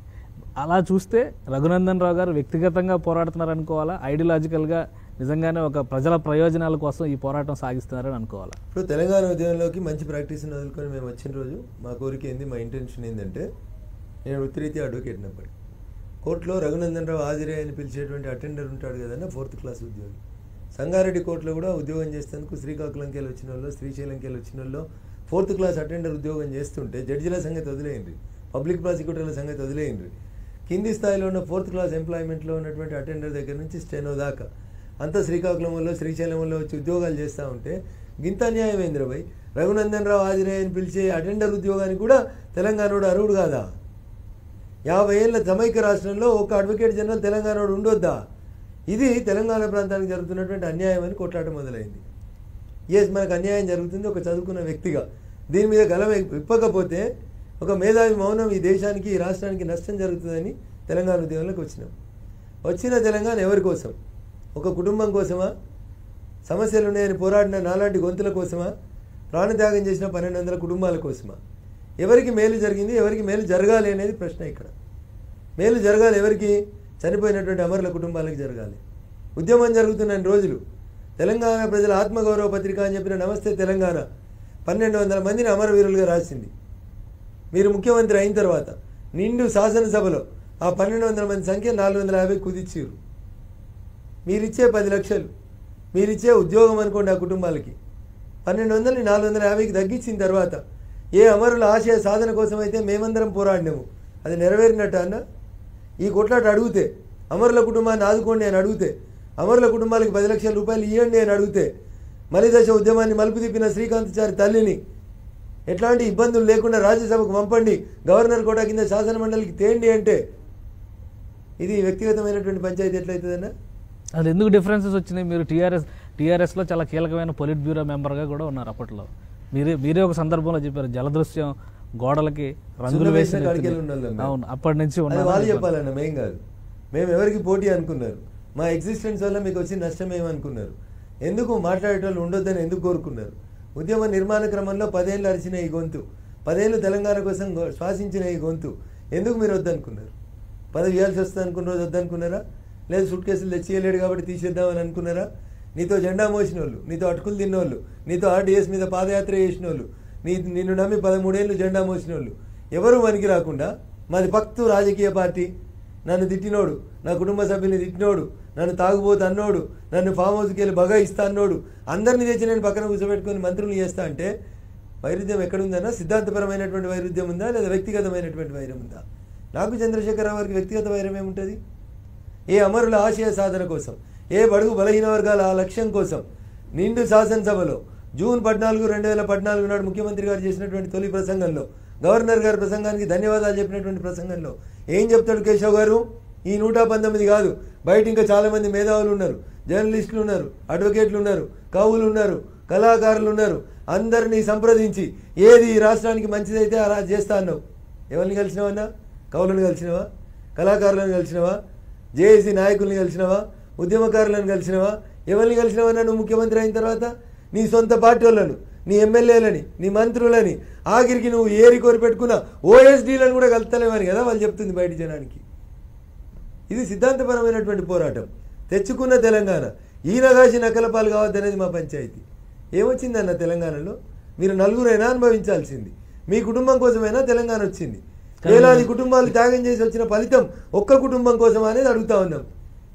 అలా చూస్తే రఘునందన్ రావు గారు వ్యక్తిగతంగా పోరాడుతున్నారు అనుకోవాలా నిజంగానే ఒక ప్రజల ప్రయోజనాల కోసం ఈ పోరాటం సాగిస్తున్నారని అనుకోవాలా? ఇప్పుడు తెలంగాణ ఉద్యమంలోకి మంచి ప్రాక్టీస్ని వదులుకొని మేము వచ్చిన రోజు మా కోరిక ఏంది మా ఇంటెన్షన్ ఏంటంటే నేను వృత్తిరీత్యా అడ్వకేట్ నప్పటి కోర్టులో రఘునందన్ రావు హాజరే అని పిలిచేటువంటి అటెండర్ ఉంటాడు కదన్నా ఫోర్త్ క్లాస్ ఉద్యోగి. సంగారెడ్డి కోర్టులో కూడా ఉద్యోగం చేసేందుకు శ్రీకాకుళంకి వెళ్ళి వచ్చిన వాళ్ళు శ్రీశైలంకి వెళ్ళి వచ్చిన వాళ్ళు ఫోర్త్ క్లాస్ అటెండర్ ఉద్యోగం చేస్తుంటే జడ్జిల సంగతి వదిలేయండి పబ్లిక్ ప్రాసిక్యూటర్ల సంగతి వదిలేయండి. కింది స్థాయిలో ఉన్న ఫోర్త్ క్లాస్ ఎంప్లాయ్మెంట్లో ఉన్నటువంటి అటెండర్ దగ్గర నుంచి స్టెనో దాకా అంతా శ్రీకాకుళంలో శ్రీశైలంలో వచ్చి ఉద్యోగాలు చేస్తూ ఉంటే గింత న్యాయమేంద్ర భాయ్? రఘునందన్ రావు హాజరే పిలిచే అటెండర్ ఉద్యోగానికి కూడా తెలంగాణోడు అర్హుడు కాదా? యాభై ఏళ్ళ జమైక రాష్ట్రంలో ఒక అడ్వకేట్ జనరల్ తెలంగాణోడు ఉండొద్దా? ఇది తెలంగాణ ప్రాంతానికి జరుగుతున్నటువంటి అన్యాయం అని కొట్లాట మొదలైంది. ఎస్ మనకు అన్యాయం జరుగుతుంది ఒక చదువుకున్న వ్యక్తిగా. దీని మీద గలం విప్పకపోతే ఒక మేధావి మౌనం ఈ దేశానికి ఈ రాష్ట్రానికి నష్టం జరుగుతుందని తెలంగాణ ఉద్యమంలోకి వచ్చినాం. వచ్చిన తెలంగాణ ఎవరి కోసం? ఒక కుటుంబం కోసమా? సమస్యలు ఉన్నాయని పోరాడిన నాలాంటి గొంతుల కోసమా? ప్రాణత్యాగం చేసిన పన్నెండు వందల కుటుంబాల కోసమా? ఎవరికి మేలు జరిగింది ఎవరికి మేలు జరగాలి అనేది ప్రశ్న ఇక్కడ. మేలు జరగాలి ఎవరికి? చనిపోయినటువంటి అమరుల కుటుంబాలకు జరగాలి. ఉద్యమం జరుగుతున్న రోజులు. తెలంగాణ ప్రజల ఆత్మగౌరవ పత్రిక అని చెప్పిన నమస్తే తెలంగాణ పన్నెండు వందల మందిని అమరవీరులుగా రాసింది. మీరు ముఖ్యమంత్రి అయిన తర్వాత నిండు శాసనసభలో ఆ పన్నెండు వందల మంది సంఖ్య నాలుగు వందల యాభై కుదిచ్చిరు మీరిచ్చే పది లక్షలు మీరిచ్చే ఉద్యోగం అనుకోండి ఆ కుటుంబాలకి. పన్నెండు వందలని నాలుగు వందల యాభైకి తగ్గించిన తర్వాత ఏ అమరుల ఆశయ సాధన కోసం అయితే మేమందరం పోరాడినాము. అది నెరవేరినట్టు అన్న? ఈ కొట్లాట అడిగితే అమరుల కుటుంబాన్ని ఆదుకోండి అని అడిగితే అమరుల కుటుంబాలకు పది లక్షల రూపాయలు ఇవ్వండి అని అడిగితే మలిదశ ఉద్యమాన్ని మలుపు తిప్పిన శ్రీకాంతాచారి తల్లిని ఎట్లాంటి ఇబ్బందులు లేకుండా రాజ్యసభకు పంపండి గవర్నర్ కోటా కింద శాసనమండలికి తేండి అంటే ఇది వ్యక్తిగతమైనటువంటి పంచాయతీ ఎట్లయితుందన్నా? అది ఎందుకు డిఫరెన్సెస్ వచ్చినాయి? మీరు టీఆర్ఎస్ టీఆర్ఎస్లో చాలా కీలకమైన పొలిట్ బ్యూరో మెంబర్గా కూడా ఉన్నారు అప్పట్లో. మీరే మీరే ఒక సందర్భంలో చెప్పారు జలదృశ్యం గోడలకి రంగులు వేసిన. అవును అప్పటి నుంచి వాళ్ళు చెప్పాలన్న మేం కాదు. మేము ఎవరికి పోటీ అనుకున్నారు? మా ఎగ్జిస్టెన్స్ వల్ల మీకు వచ్చిన నష్టం ఏమనుకున్నారు? ఎందుకు మాట్లాడేటోళ్ళు ఉండొద్దని ఎందుకు కోరుకున్నారు? ఉద్యమ నిర్మాణ క్రమంలో పదేళ్ళు అరిచిన ఈ గొంతు పదేళ్ళు తెలంగాణ కోసం శ్వాసించిన ఈ గొంతు ఎందుకు మీరు వద్దనుకున్నారు? పదవి ఇవ్వాల్సి వస్తుంది అనుకున్న రోజు వద్దనుకున్నారా? లేదు సూట్ కేసులు తెచ్చేయలేడు కాబట్టి తీసేద్దామని అనుకున్నారా? నీతో జెండా మోసిన వాళ్ళు నీతో అటుకులు తిన్నోళ్ళు నీతో ఆర్డీఎస్ మీద పాదయాత్ర చేసిన వాళ్ళు నీ నిన్ను నమ్మి పదమూడేళ్ళు జెండా మోసిన వాళ్ళు ఎవరు వనికి రాకుండా మాది భక్తు రాజకీయ పార్టీ. నన్ను తిట్టినోడు నా కుటుంబ సభ్యుని తిట్టినోడు నన్ను తాగుబోతు అన్నోడు నన్ను ఫామ్ హౌస్కి వెళ్ళి బగా ఇస్తా అన్నోడు అందరిని తెచ్చి నేను పక్కన కూర్చోబెట్టుకొని మంత్రులు చేస్తా అంటే వైరుధ్యం ఎక్కడుందన్నా? సిద్ధాంతపరమైనటువంటి వైరుధ్యం ఉందా లేదా వ్యక్తిగతమైనటువంటి వైరం ఉందా? నాకు చంద్రశేఖరరావు గారికి వ్యక్తిగత వైరం ఏముంటుంది? ఏ అమరుల ఆశయ సాధన కోసం ఏ బడుగు బలహీన వర్గాల ఆ లక్ష్యం కోసం నిండు శాసనసభలో జూన్ పద్నాలుగు రెండు వేల పద్నాలుగు నాడు ముఖ్యమంత్రి గారు చేసినటువంటి తొలి ప్రసంగంలో గవర్నర్ గారి ప్రసంగానికి ధన్యవాదాలు చెప్పినటువంటి ప్రసంగంలో ఏం చెప్తాడు కేశవ్ గారు? ఈ నూట పంతొమ్మిది కాదు. బయట ఇంకా చాలామంది మేధావులు ఉన్నారు. జర్నలిస్టులు ఉన్నారు అడ్వకేట్లు ఉన్నారు కవులు ఉన్నారు కళాకారులు ఉన్నారు. అందరినీ సంప్రదించి ఏది ఈ రాష్ట్రానికి మంచిదైతే అలా చేస్తా అన్నావు. ఎవరిని కలిసినావన్నా? కవులను కలిసినవా? కళాకారులను కలిసినవా? జేఏసీ నాయకుల్ని కలిసినవా? ఉద్యమకారులను కలిసినవా? ఎవరిని కలిసినవన్నా నువ్వు ముఖ్యమంత్రి అయిన తర్వాత? నీ సొంత పార్టీ వాళ్ళను నీ ఎమ్మెల్యేలని నీ మంత్రులని ఆఖరికి నువ్వు ఏరి కోరి పెట్టుకున్న ఓఎస్డీలను కూడా కలుతలేవని కదా వాళ్ళు చెప్తుంది బయట జనానికి. ఇది సిద్ధాంతపరమైనటువంటి పోరాటం. తెచ్చుకున్న తెలంగాణ. ఈ కాసి నకలపాలు కావద్దనేది మా పంచాయతీ. ఏమొచ్చిందన్న తెలంగాణలో? మీరు నలుగురైనా అనుభవించాల్సింది. మీ కుటుంబం కోసమైనా తెలంగాణ వచ్చింది. వేలాది కుటుంబాలు త్యాగం చేసి వచ్చిన ఫలితం ఒక్క కుటుంబం కోసం అనేది అడుగుతా ఉన్నాం.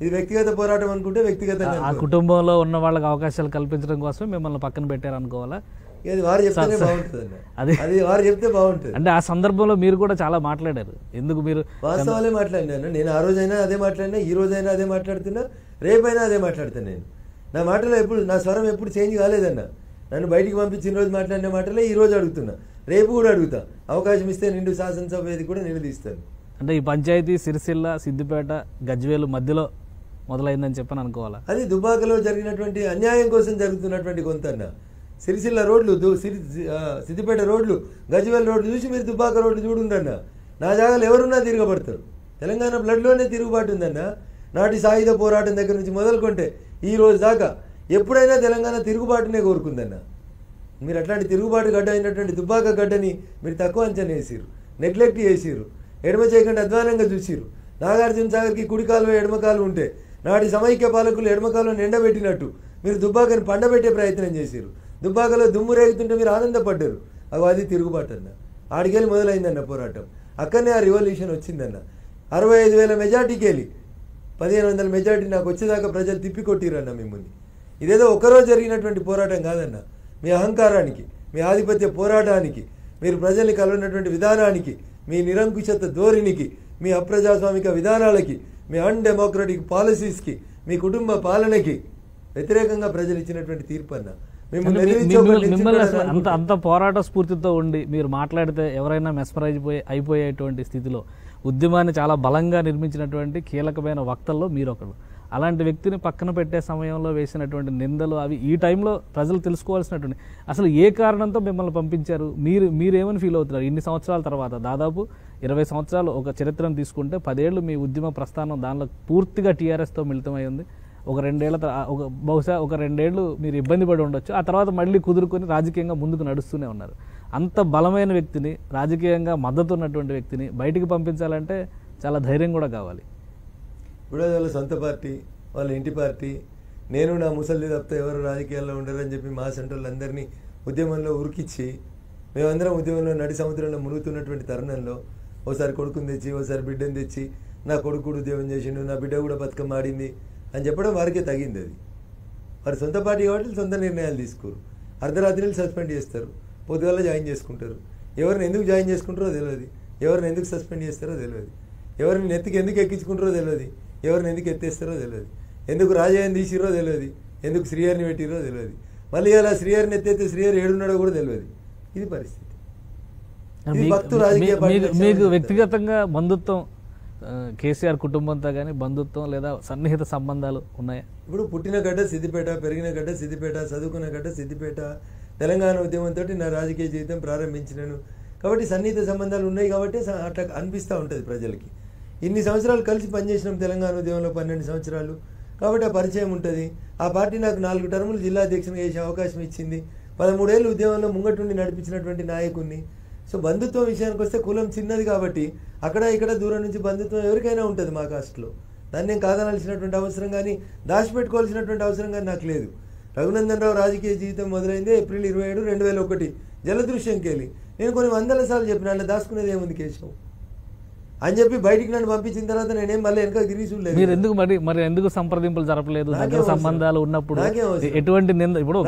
ఇది వ్యక్తిగత పోరాటం అనుకుంటే వ్యక్తిగతంగా ఆ. కుటుంబంలో ఉన్న వాళ్ళకి అవకాశాలు కల్పించడం కోసం మిమ్మల్ని పక్కన పెట్టారు అనుకోవాలా? ఇది వారు స- బాగుంటుంది అది- అది వారు చెప్తే బాగుంటుంది. అంటే ఆ సందర్భంలో మీరు కూడా చాలా మాట్లాడారు. ఎందుకు మీరు వాస్తవాలే మాట్లాడినాను నేను. ఆ రోజైనా అదే మాట్లాడినా ఈ రోజైనా అదే మాట్లాడుతున్నా రేపైనా అదే మాట్లాడుతాను నేను. నా మాటలో ఎప్పుడు నా స్వరం ఎప్పుడు చేంజ్ కాలేదన్న. నన్ను బయటికి పంపించిన రోజు మాట్లాడిన మాటలే ఈ రోజు అడుగుతున్నా. రేపు కూడా అడుగుతా. అవకాశం ఇస్తే నిండు శాసనసభ వేదిక కూడా నేను తీస్తాను అంటే ఈ పంచాయతీ సిరిసిల్ల సిద్దిపేట గజ్వేలు మధ్యలో మొదలైందని చెప్పని అనుకోవాలా? అది దుబాకలో జరిగినటువంటి అన్యాయం కోసం జరుగుతున్నటువంటి కొంతన్న సిరిసిల్ల రోడ్లు సిద్దిపేట రోడ్లు గజ్వేల్ రోడ్లు చూసి మీరు దుబాక రోడ్లు చూడుండన్న. నా జాగాలు ఎవరున్నా తిరగబడతారు. తెలంగాణ బ్లడ్లోనే తిరుగుబాటు ఉందన్న. నాటి సాయుధ పోరాటం దగ్గర నుంచి మొదలుకుంటే ఈ రోజు దాకా ఎప్పుడైనా తెలంగాణ తిరుగుబాటునే కోరుకుందన్న. మీరు అట్లాంటి తిరుగుబాటు గడ్డ అయినటువంటి దుబ్బాక గడ్డని మీరు తక్కువ అంచనా వేసిరు నెగ్లెక్ట్ చేసిరు ఎడమ చేయకుండా అధ్వానంగా చూసిరు నాగార్జున సాగర్కి కుడి కాలువ ఎడమ కాలువ ఉంటే నాటి సమైక్య పాలకులు ఎడమ కాలువను ఎండబెట్టినట్టు మీరు దుబ్బాకని పండబెట్టే ప్రయత్నం చేసిరు దుబ్బాకలో దుమ్ము రేగుతుంటే మీరు ఆనందపడ్డారు. అవి అది తిరుగుబాటు అన్న. ఆడికెళ్ళి మొదలైందన్న పోరాటం. అక్కడనే ఆ రివల్యూషన్ వచ్చిందన్న. అరవై ఐదు వేల మెజార్టీకి వెళ్ళి పదిహేను వందల మెజార్టీ నాకు వచ్చేదాకా ప్రజలు తిప్పికొట్టిరన్న మిమ్మల్ని. ఇదేదో ఒకరోజు జరిగినటువంటి పోరాటం కాదన్న. మీ అహంకారానికి మీ ఆధిపత్య పోరాటానికి మీరు ప్రజల్ని కలవనటువంటి విధానానికి మీ నిరంకుశత ధోరణికి మీ అప్రజాస్వామిక విధానాలకి మీ అన్ డెమోక్రటిక్ పాలసీస్కి మీ కుటుంబ పాలనకి వ్యతిరేకంగా ప్రజలు ఇచ్చినటువంటి తీర్పు అన్న అంత. అంత పోరాట స్ఫూర్తితో ఉండి మీరు మాట్లాడితే ఎవరైనా మెస్మరైజ్ పోయి అయిపోయేటువంటి స్థితిలో ఉద్యమాన్ని చాలా బలంగా నిర్మించినటువంటి కీలకమైన వక్తల్లో మీరు ఒకరు అలాంటి వ్యక్తిని పక్కన పెట్టే సమయంలో వేసినటువంటి నిందలు అవి ఈ టైంలో ప్రజలు తెలుసుకోవాల్సినటువంటి అసలు ఏ కారణంతో మిమ్మల్ని పంపించారు? మీరు మీరేమని ఫీల్ అవుతున్నారు? ఇన్ని సంవత్సరాల తర్వాత దాదాపు ఇరవై సంవత్సరాలు ఒక చరిత్రను తీసుకుంటే పదేళ్ళు మీ ఉద్యమ ప్రస్థానం దానిలో పూర్తిగా టీఆర్ఎస్తో మిళితమై ఉంది. ఒక రెండేళ్ళ ఒక బహుశా ఒక రెండేళ్ళు మీరు ఇబ్బంది పడి ఉండొచ్చు. ఆ తర్వాత మళ్ళీ కుదురుకొని రాజకీయంగా ముందుకు నడుస్తూనే ఉన్నారు. అంత బలమైన వ్యక్తిని రాజకీయంగా మద్దతు ఉన్నటువంటి వ్యక్తిని బయటికి పంపించాలంటే చాలా ధైర్యం కూడా కావాలి. ఇప్పుడు వాళ్ళ సొంత పార్టీ వాళ్ళ ఇంటి పార్టీ. నేను నా ముసలి తప్ప ఎవరు రాజకీయాల్లో ఉండరని చెప్పి మా సెంటర్లు అందరినీ ఉద్యమంలో ఉరికిచ్చి మేమందరం ఉద్యమంలో నడి సముద్రంలో మునుగుతున్నటువంటి తరుణంలో ఓసారి కొడుకుని తెచ్చి ఓసారి బిడ్డను తెచ్చి నా కొడుకు కూడా ఉద్యోగం చేసిండు నా బిడ్డ కూడా బతుకమ్మ ఆడింది అని చెప్పడం వారికే తగింది అది. వారి సొంత పార్టీ కాబట్టి సొంత నిర్ణయాలు తీసుకోరు. అర్ధరాత్రిని సస్పెండ్ చేస్తారు. పొద్దుగల జాయిన్ చేసుకుంటారు. ఎవరిని ఎందుకు జాయిన్ చేసుకుంటారో తెలియదు ఎవరిని ఎందుకు సస్పెండ్ చేస్తారో తెలియదు ఎవరిని నెత్తికి ఎందుకు ఎక్కించుకుంటారో తెలియదు ఎవరిని ఎందుకు ఎత్తేస్తారో తెలియదు. ఎందుకు రాజాయని తీసిరో తెలియదు. ఎందుకు శ్రీహరిని పెట్టిరో తెలియదు. మళ్ళీ అలా శ్రీహరిని ఎత్తేస్తే శ్రీహరి ఏడున్నాడో కూడా తెలియదు. ఇది పరిస్థితి. మీకు-. వ్యక్తిగతంగా బంధుత్వం కేసీఆర్ కుటుంబంతో కానీ బంధుత్వం లేదా సన్నిహిత సంబంధాలు ఉన్నాయా? ఇప్పుడు పుట్టిన గడ్డ సిద్దిపేట పెరిగిన గడ్డ సిద్దిపేట చదువుకున్న గడ్డ సిద్దిపేట తెలంగాణ ఉద్యమంతో నా రాజకీయ జీవితం ప్రారంభించినాను. కాబట్టి సన్నిహిత సంబంధాలు ఉన్నాయి కాబట్టి అట్లా అనిపిస్తూ ఉంటుంది ప్రజలకి. ఇన్ని సంవత్సరాలు కలిసి పనిచేసినాం తెలంగాణ ఉద్యమంలో పన్నెండు సంవత్సరాలు. కాబట్టి ఆ పరిచయం ఉంటుంది. ఆ పార్టీ నాకు నాలుగు టర్ములు జిల్లా అధ్యక్షునిగా చేసే అవకాశం ఇచ్చింది. పదమూడేళ్ళు ఉద్యమంలో ముంగటుండి నడిపించినటువంటి నాయకుడిని సో బంధుత్వం విషయానికి వస్తే కులం చిన్నది కాబట్టి అక్కడ ఇక్కడ దూరం నుంచి బంధుత్వం ఎవరికైనా ఉంటుంది మా కాస్ట్లో. దాన్ని నేను కాదనాల్సినటువంటి అవసరం కానీ దాచిపెట్టుకోవాల్సినటువంటి అవసరం కానీ నాకు లేదు. రఘునందన్ రావు రాజకీయ జీవితం మొదలైంది ఏప్రిల్ ఇరవై ఏడు రెండు వేల ఒకటి. జలదృశ్యం వెళ్ళి నేను కొన్ని వందల సార్లు చెప్పిన దాచుకునేది ఏముంది కేశవ్? అని చెప్పి బయటికి నన్ను పంపించిన తర్వాత నేనేం మళ్ళీ వెనక తిరిగి చూడలేదు. మీరు ఎందుకు మరి మరి ఎందుకు సంప్రదింపులు జరపలేదు? దగ్గర? సంబంధాలు ఉన్నప్పుడు? ఎటువంటి నింద ఇప్పుడు?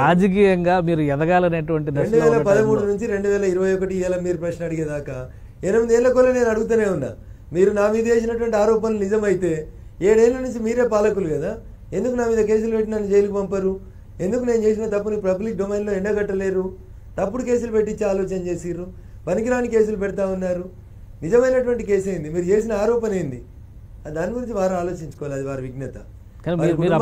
రాజకీయంగా మీరు ఎదగాలనేటువంటి రెండు వేల పదమూడు నుంచి రెండు వేల ఇరవై ఒకటి ఇలా మీరు ప్రశ్న అడిగేదాకా ఎనిమిదేళ్ళ కూడా నేను అడుగుతూనే ఉన్నా. మీరు నా మీద చేసినటువంటి ఆరోపణలు నిజమైతే ఏడేళ్ళ నుంచి మీరే పాలకులు కదా. ఎందుకు నా మీద కేసులు పెట్టి నన్ను జైలుకు పంపరు? ఎందుకు నేను చేసిన తప్పుని పబ్లిక్ డొమైన్లో ఎండగట్టలేరు? తప్పుడు కేసులు పెట్టించి ఆలోచన చేసిర్రు? పనికిరాని కేసులు పెడతా ఉన్నారు. నిజమైనటువంటి కేసు ఏంది? మీరు చేసిన ఆరోపణ ఏంది? దాని గురించి వారు ఆలోచించుకోవాలి అది వారి విఘ్నత మీరు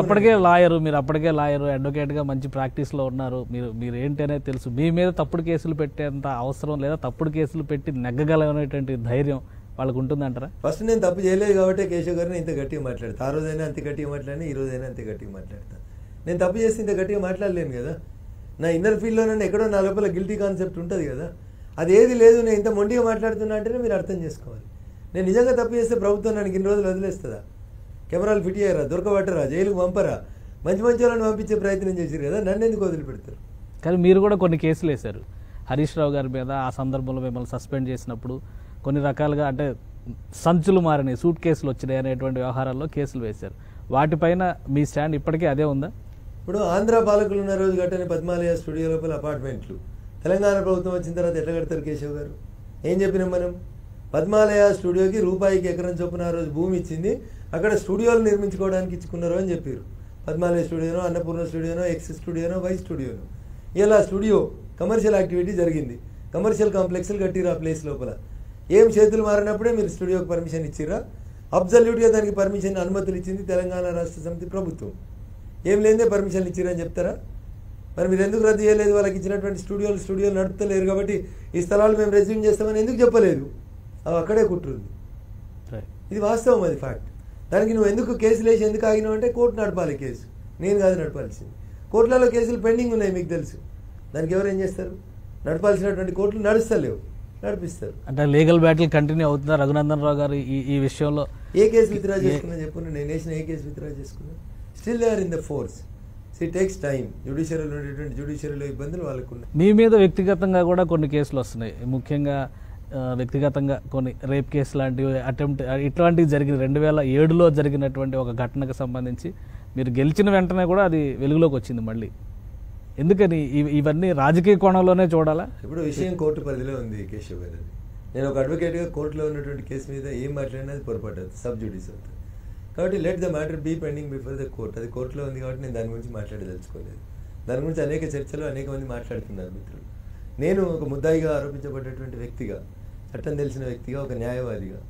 అప్పటికే. లాయరు మీరు అప్పటికే లాయరు అడ్వకేట్గా మంచి ప్రాక్టీస్లో ఉన్నారు. మీరు మీరు ఏంటి అనేది తెలుసు. మీ మీద తప్పుడు కేసులు పెట్టేంత అవసరం లేదా తప్పుడు కేసులు పెట్టి నెగ్గగలనేటువంటి ధైర్యం వాళ్ళకు ఉంటుందంటారా? ఫస్ట్ నేను తప్పు చేయలేదు కాబట్టి కేశవ్ గారిని ఇంత గట్టిగా మాట్లాడతా. ఆ రోజైనా అంత గట్టిగా మాట్లాడినా ఈ రోజైనా అంతే గట్టిగా మాట్లాడతా. నేను తప్పు చేస్తే ఇంత గట్టిగా మాట్లాడలేను కదా. నా ఇన్నర్ ఫీల్డ్లో నన్ను ఎక్కడో నా లోపల గిల్టీ కాన్సెప్ట్ ఉంటుంది కదా. అది ఏది లేదు నేను ఇంత మొండిగా మాట్లాడుతున్నా అంటేనే మీరు అర్థం చేసుకోవాలి. నేను నిజంగా తప్పు చేస్తే ప్రభుత్వం నన్ను ఇన్ని రోజులు వదిలేస్తుందా? కెమెరాలు ఫిట్ అయ్యారా? దొరకబట్టరా? జైలుకు పంపరా? మంచి మంచి వాళ్ళని పంపించే ప్రయత్నం చేశారు కదా నన్ను ఎందుకు వదిలిపెడతారు? కానీ మీరు కూడా కొన్ని కేసులు వేశారు. హరీష్ రావు గారి మీద ఆ సందర్భంలో మిమ్మల్ని సస్పెండ్ చేసినప్పుడు కొన్ని రకాలుగా అంటే సంచులు మారినాయి సూట్ కేసులు వచ్చినాయి అనేటువంటి వ్యవహారాల్లో కేసులు వేశారు. వాటిపైన మీ స్టాండ్ ఇప్పటికీ అదే ఉందా? ఇప్పుడు ఆంధ్ర పాలకులు ఉన్న రోజు కట్టని పద్మాలయ స్టూడియో లోపల అపార్ట్మెంట్లు తెలంగాణ ప్రభుత్వం వచ్చిన తర్వాత ఎట్లా కడతారు కేశవ్ గారు? ఏం చెప్పినాం మనం? పద్మాలయ స్టూడియోకి రూపాయికి ఎకరం చొప్పున ఆ రోజు భూమి ఇచ్చింది. అక్కడ స్టూడియోలు నిర్మించుకోవడానికి ఇచ్చుకున్నారు అని చెప్పారు. పద్మాలయ స్టూడియోనో అన్నపూర్ణ స్టూడియోనో ఎక్స్ స్టూడియోనో వై స్టూడియోనో. ఇలా స్టూడియో కమర్షియల్ యాక్టివిటీ జరిగింది. కమర్షియల్ కాంప్లెక్స్లు కట్టిరు ఆ ప్లేస్ లోపల. ఏం చేతులు మారినప్పుడే మీరు స్టూడియోకి పర్మిషన్ ఇచ్చిరా అబ్జల్యూట్గా దానికి పర్మిషన్ అనుమతులు ఇచ్చింది తెలంగాణ రాష్ట్ర సమితి ప్రభుత్వం. ఏం లేదే పర్మిషన్లు ఇచ్చిరని చెప్తారా? మరి మీరు ఎందుకు రద్దు చేయలేదు? వాళ్ళకి ఇచ్చినటువంటి స్టూడియోలు స్టూడియోలు నడుపుతలేరు కాబట్టి ఈ స్థలాలు మేము రెజ్యూమ్ చేస్తామని ఎందుకు చెప్పలేదు? అవి అక్కడే కుట్రుంది. ఇది వాస్తవం అది ఫ్యాక్ట్ దానికి నువ్వు ఎందుకు కేసులు వేసి ఎందుకు ఆగినావు అంటే కోర్టు నడపాలి కేసు. నేను కాదు నడపాల్సింది. కోర్టులలో కేసులు పెండింగ్ ఉన్నాయి మీకు తెలుసు. దానికి ఎవరు ఏం చేస్తారు? నడపాల్సినటువంటి కోర్టులు నడుస్తలేవు. నడిపిస్తారు. అంటే లీగల్ బ్యాటిల్ కంటిన్యూ అవుతుందా? రఘునందన్ రావు గారు ఈ ఈ విషయంలో ఏ కేసు విత్డ్రా చేసుకున్నా చెప్పు నేను వేసిన ఏ కేసు విత్డ్రా చేసుకున్నా? Still they are in the force it takes time జ్యుడిషియరీలో ఉండేటువంటి జ్యుడిషియరీలో ఇబ్బందులు వాళ్ళకు ఉన్నాయి మీ మీద వ్యక్తిగతంగా కూడా కొన్ని కేసులు వస్తున్నాయి. ముఖ్యంగా వ్యక్తిగతంగా కొన్ని రేప్ కేసు లాంటివి అటెంప్ట్ ఇట్లాంటివి జరిగిన రెండు వేల ఏడులో జరిగినటువంటి ఒక ఘటనకు సంబంధించి మీరు గెలిచిన వెంటనే కూడా అది వెలుగులోకి వచ్చింది మళ్ళీ. ఎందుకని? ఇవి- ఇవన్నీ రాజకీయ కోణంలోనే చూడాలా? ఇప్పుడు విషయం కోర్టు పరిధిలో ఉంది కేశవ్ గారు నేను ఒక అడ్వకేట్గా కోర్టులో ఉన్నటువంటి కేసు మీద ఏం మాట్లాడినా అది పొరపాటు సబ్ జుడిస్ అవుతుంది. కాబట్టి let the matter be pending before the court అది కోర్టులో ఉంది కాబట్టి నేను దాని గురించి మాట్లాడదలుచుకోలేదు దాని గురించి అనేక చర్చలు అనేక మంది మాట్లాడుతున్నారు మిత్రులు. నేను ఒక ముద్దాయిగా ఆరోపించబడ్డటువంటి వ్యక్తిగా చట్టం తెలిసిన వ్యక్తిగా ఒక న్యాయవాదిగా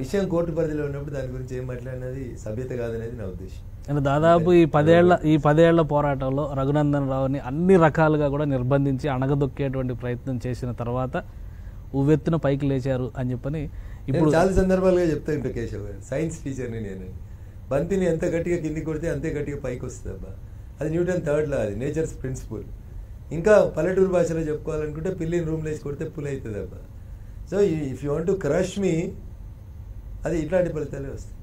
విషయం కోర్టు పరిధిలో ఉన్నప్పుడు దాని గురించి ఏం మాట్లాడినది? సభ్యత కాదనేది నా ఉద్దేశం. అంటే దాదాపు ఈ పదేళ్ళ ఈ పదేళ్ళ పోరాటంలో రఘునందన్ రావుని అన్ని రకాలుగా కూడా నిర్బంధించి అణగదొక్కేటువంటి ప్రయత్నం చేసిన తర్వాత ఉవ్వెత్తున పైకి లేచారు అని చెప్పని ఇప్పుడు చాలా సందర్భాలుగా చెప్తా ఉంటా కేశవ్ గారు. సైన్స్ టీచర్ని నేను. బంతిని ఎంత గట్టిగా కిందికి కొడితే అంతే గట్టిగా పైకి వస్తుంది అబ్బా. అది న్యూటన్ థర్డ్ లా అది నేచర్స్ ప్రిన్సిపల్. ఇంకా పల్లెటూరు భాషలో చెప్పుకోవాలనుకుంటే పిల్లిని రూమ్ లేచి కొడితే పుల్ అవుతుంది అబ్బా. So if you want to crush me అది ఇట్లాంటి ఫలితాలే వస్తాయి.